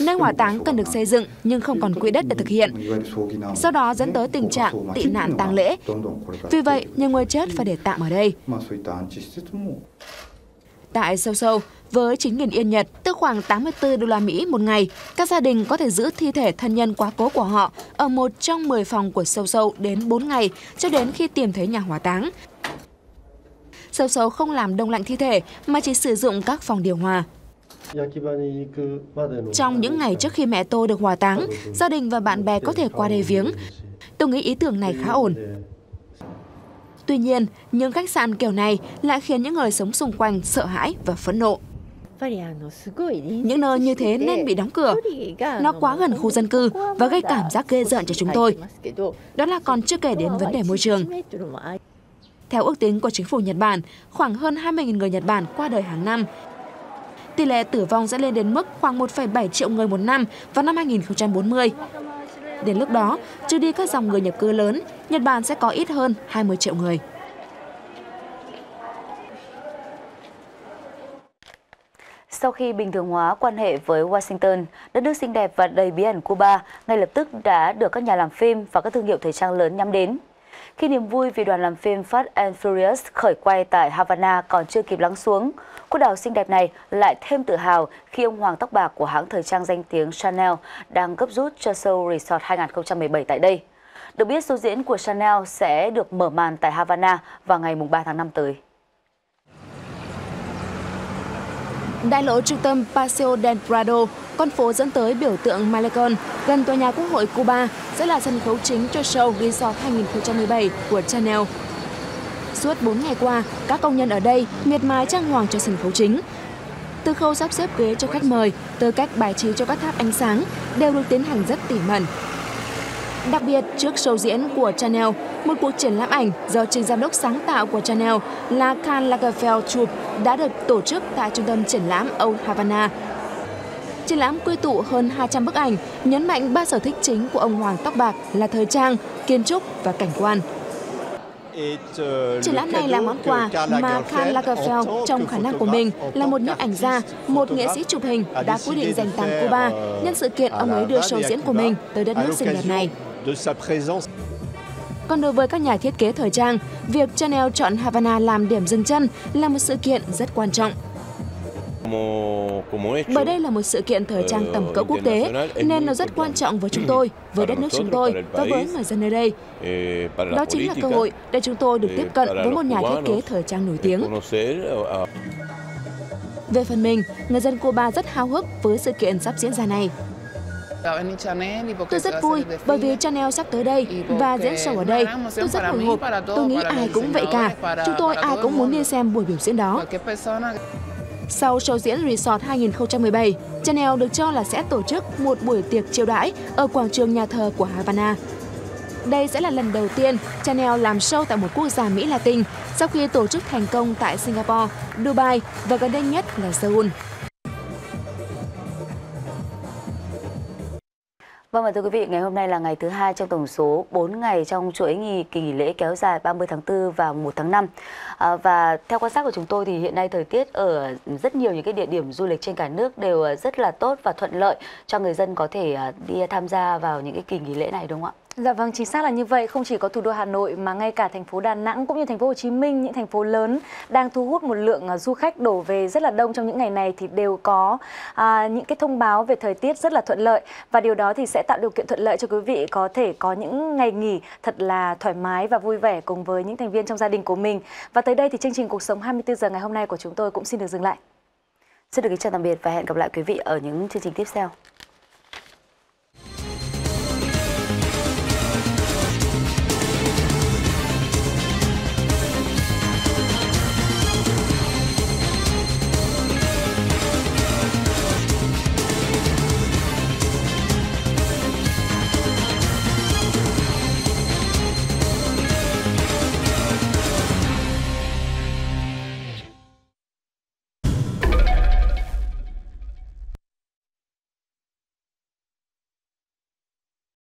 Nơi hỏa táng cần được xây dựng nhưng không còn quỹ đất để thực hiện. Sau đó dẫn tới tình trạng tị nạn tang lễ. Vì vậy, nhiều người chết phải để tạm ở đây. Tại Sâu Sâu, với 9.000 yên Nhật, tức khoảng 84 đô la Mỹ một ngày, các gia đình có thể giữ thi thể thân nhân quá cố của họ ở một trong 10 phòng của Sâu Sâu đến 4 ngày cho đến khi tìm thấy nhà hỏa táng. Sâu Sâu không làm đông lạnh thi thể mà chỉ sử dụng các phòng điều hòa. Trong những ngày trước khi mẹ tôi được hỏa táng, gia đình và bạn bè có thể qua đây viếng. Tôi nghĩ ý tưởng này khá ổn. Tuy nhiên, những khách sạn kiểu này lại khiến những người sống xung quanh sợ hãi và phẫn nộ. Những nơi như thế nên bị đóng cửa. Nó quá gần khu dân cư và gây cảm giác ghê rợn cho chúng tôi. Đó là còn chưa kể đến vấn đề môi trường. Theo ước tính của chính phủ Nhật Bản, khoảng hơn 20.000 người Nhật Bản qua đời hàng năm. Tỷ lệ tử vong sẽ lên đến mức khoảng 1,7 triệu người một năm vào năm 2040. Đến lúc đó, trừ đi các dòng người nhập cư lớn, Nhật Bản sẽ có ít hơn 20 triệu người. Sau khi bình thường hóa quan hệ với Washington, đất nước xinh đẹp và đầy bí ẩn Cuba ngay lập tức đã được các nhà làm phim và các thương hiệu thời trang lớn nhắm đến. Khi niềm vui vì đoàn làm phim Fast and Furious khởi quay tại Havana còn chưa kịp lắng xuống, cô đào xinh đẹp này lại thêm tự hào khi ông hoàng tóc bạc của hãng thời trang danh tiếng Chanel đang gấp rút cho show Resort 2017 tại đây. Được biết, show diễn của Chanel sẽ được mở màn tại Havana vào ngày 3 tháng 5 tới. Đại lộ trung tâm Paseo del Prado, con phố dẫn tới biểu tượng Malecon, gần tòa nhà quốc hội Cuba, sẽ là sân khấu chính cho show Resort 2017 của Chanel. Suốt 4 ngày qua, các công nhân ở đây miệt mài trang hoàng cho sân khấu chính. Từ khâu sắp xếp ghế cho khách mời, tới cách bài trí cho các tháp ánh sáng đều được tiến hành rất tỉ mẩn. Đặc biệt, trước show diễn của Chanel, một cuộc triển lãm ảnh do trình giám đốc sáng tạo của Chanel là Karl Lagerfeld chụp, đã được tổ chức tại trung tâm triển lãm Old Havana. Triển lãm quy tụ hơn 200 bức ảnh, nhấn mạnh ba sở thích chính của ông Hoàng Tóc Bạc là thời trang, kiến trúc và cảnh quan. Triển lãm này là món quà mà Karl Lagerfeld trong khả năng của mình là một nhiếp ảnh gia, một nghệ sĩ chụp hình đã quyết định dành tặng Cuba nhân sự kiện ông ấy đưa show diễn của mình tới đất nước xinh đẹp này. Còn đối với các nhà thiết kế thời trang, việc Chanel chọn Havana làm điểm dừng chân là một sự kiện rất quan trọng. Bởi đây là một sự kiện thời trang tầm cỡ quốc tế, nên nó rất quan trọng với chúng tôi, với đất nước chúng tôi và với người dân nơi đây. Đó chính là cơ hội để chúng tôi được tiếp cận với một nhà thiết kế thời trang nổi tiếng. Về phần mình, người dân Cuba rất háo hức với sự kiện sắp diễn ra này. Tôi rất vui bởi vì Chanel sắp tới đây và diễn show ở đây. Tôi rất hồi hộp. Tôi nghĩ ai cũng vậy cả. Chúng tôi ai cũng muốn đi xem buổi biểu diễn đó. Sau show diễn Resort 2017, Chanel được cho là sẽ tổ chức một buổi tiệc chiêu đãi ở quảng trường nhà thờ của Havana. Đây sẽ là lần đầu tiên Chanel làm show tại một quốc gia Mỹ Latin sau khi tổ chức thành công tại Singapore, Dubai và gần đây nhất là Seoul. Vâng và thưa quý vị, ngày hôm nay là ngày thứ hai trong tổng số 4 ngày trong chuỗi nghỉ kỳ nghỉ lễ kéo dài 30 tháng 4 và 1 tháng 5. À, và theo quan sát của chúng tôi thì hiện nay thời tiết ở rất nhiều những cái địa điểm du lịch trên cả nước đều à, rất là tốt và thuận lợi cho người dân có thể à, đi tham gia vào những cái kỳ nghỉ lễ này đúng không ạ? Dạ vâng, chính xác là như vậy. Không chỉ có thủ đô Hà Nội mà ngay cả thành phố Đà Nẵng cũng như thành phố Hồ Chí Minh, những thành phố lớn đang thu hút một lượng à, du khách đổ về rất là đông trong những ngày này thì đều có à, những cái thông báo về thời tiết rất là thuận lợi và điều đó thì sẽ tạo điều kiện thuận lợi cho quý vị có thể có những ngày nghỉ thật là thoải mái và vui vẻ cùng với những thành viên trong gia đình của mình. Và tới đây thì chương trình cuộc sống 24 giờ ngày hôm nay của chúng tôi cũng xin được dừng lại. Xin được kính chào tạm biệt và hẹn gặp lại quý vị ở những chương trình tiếp theo.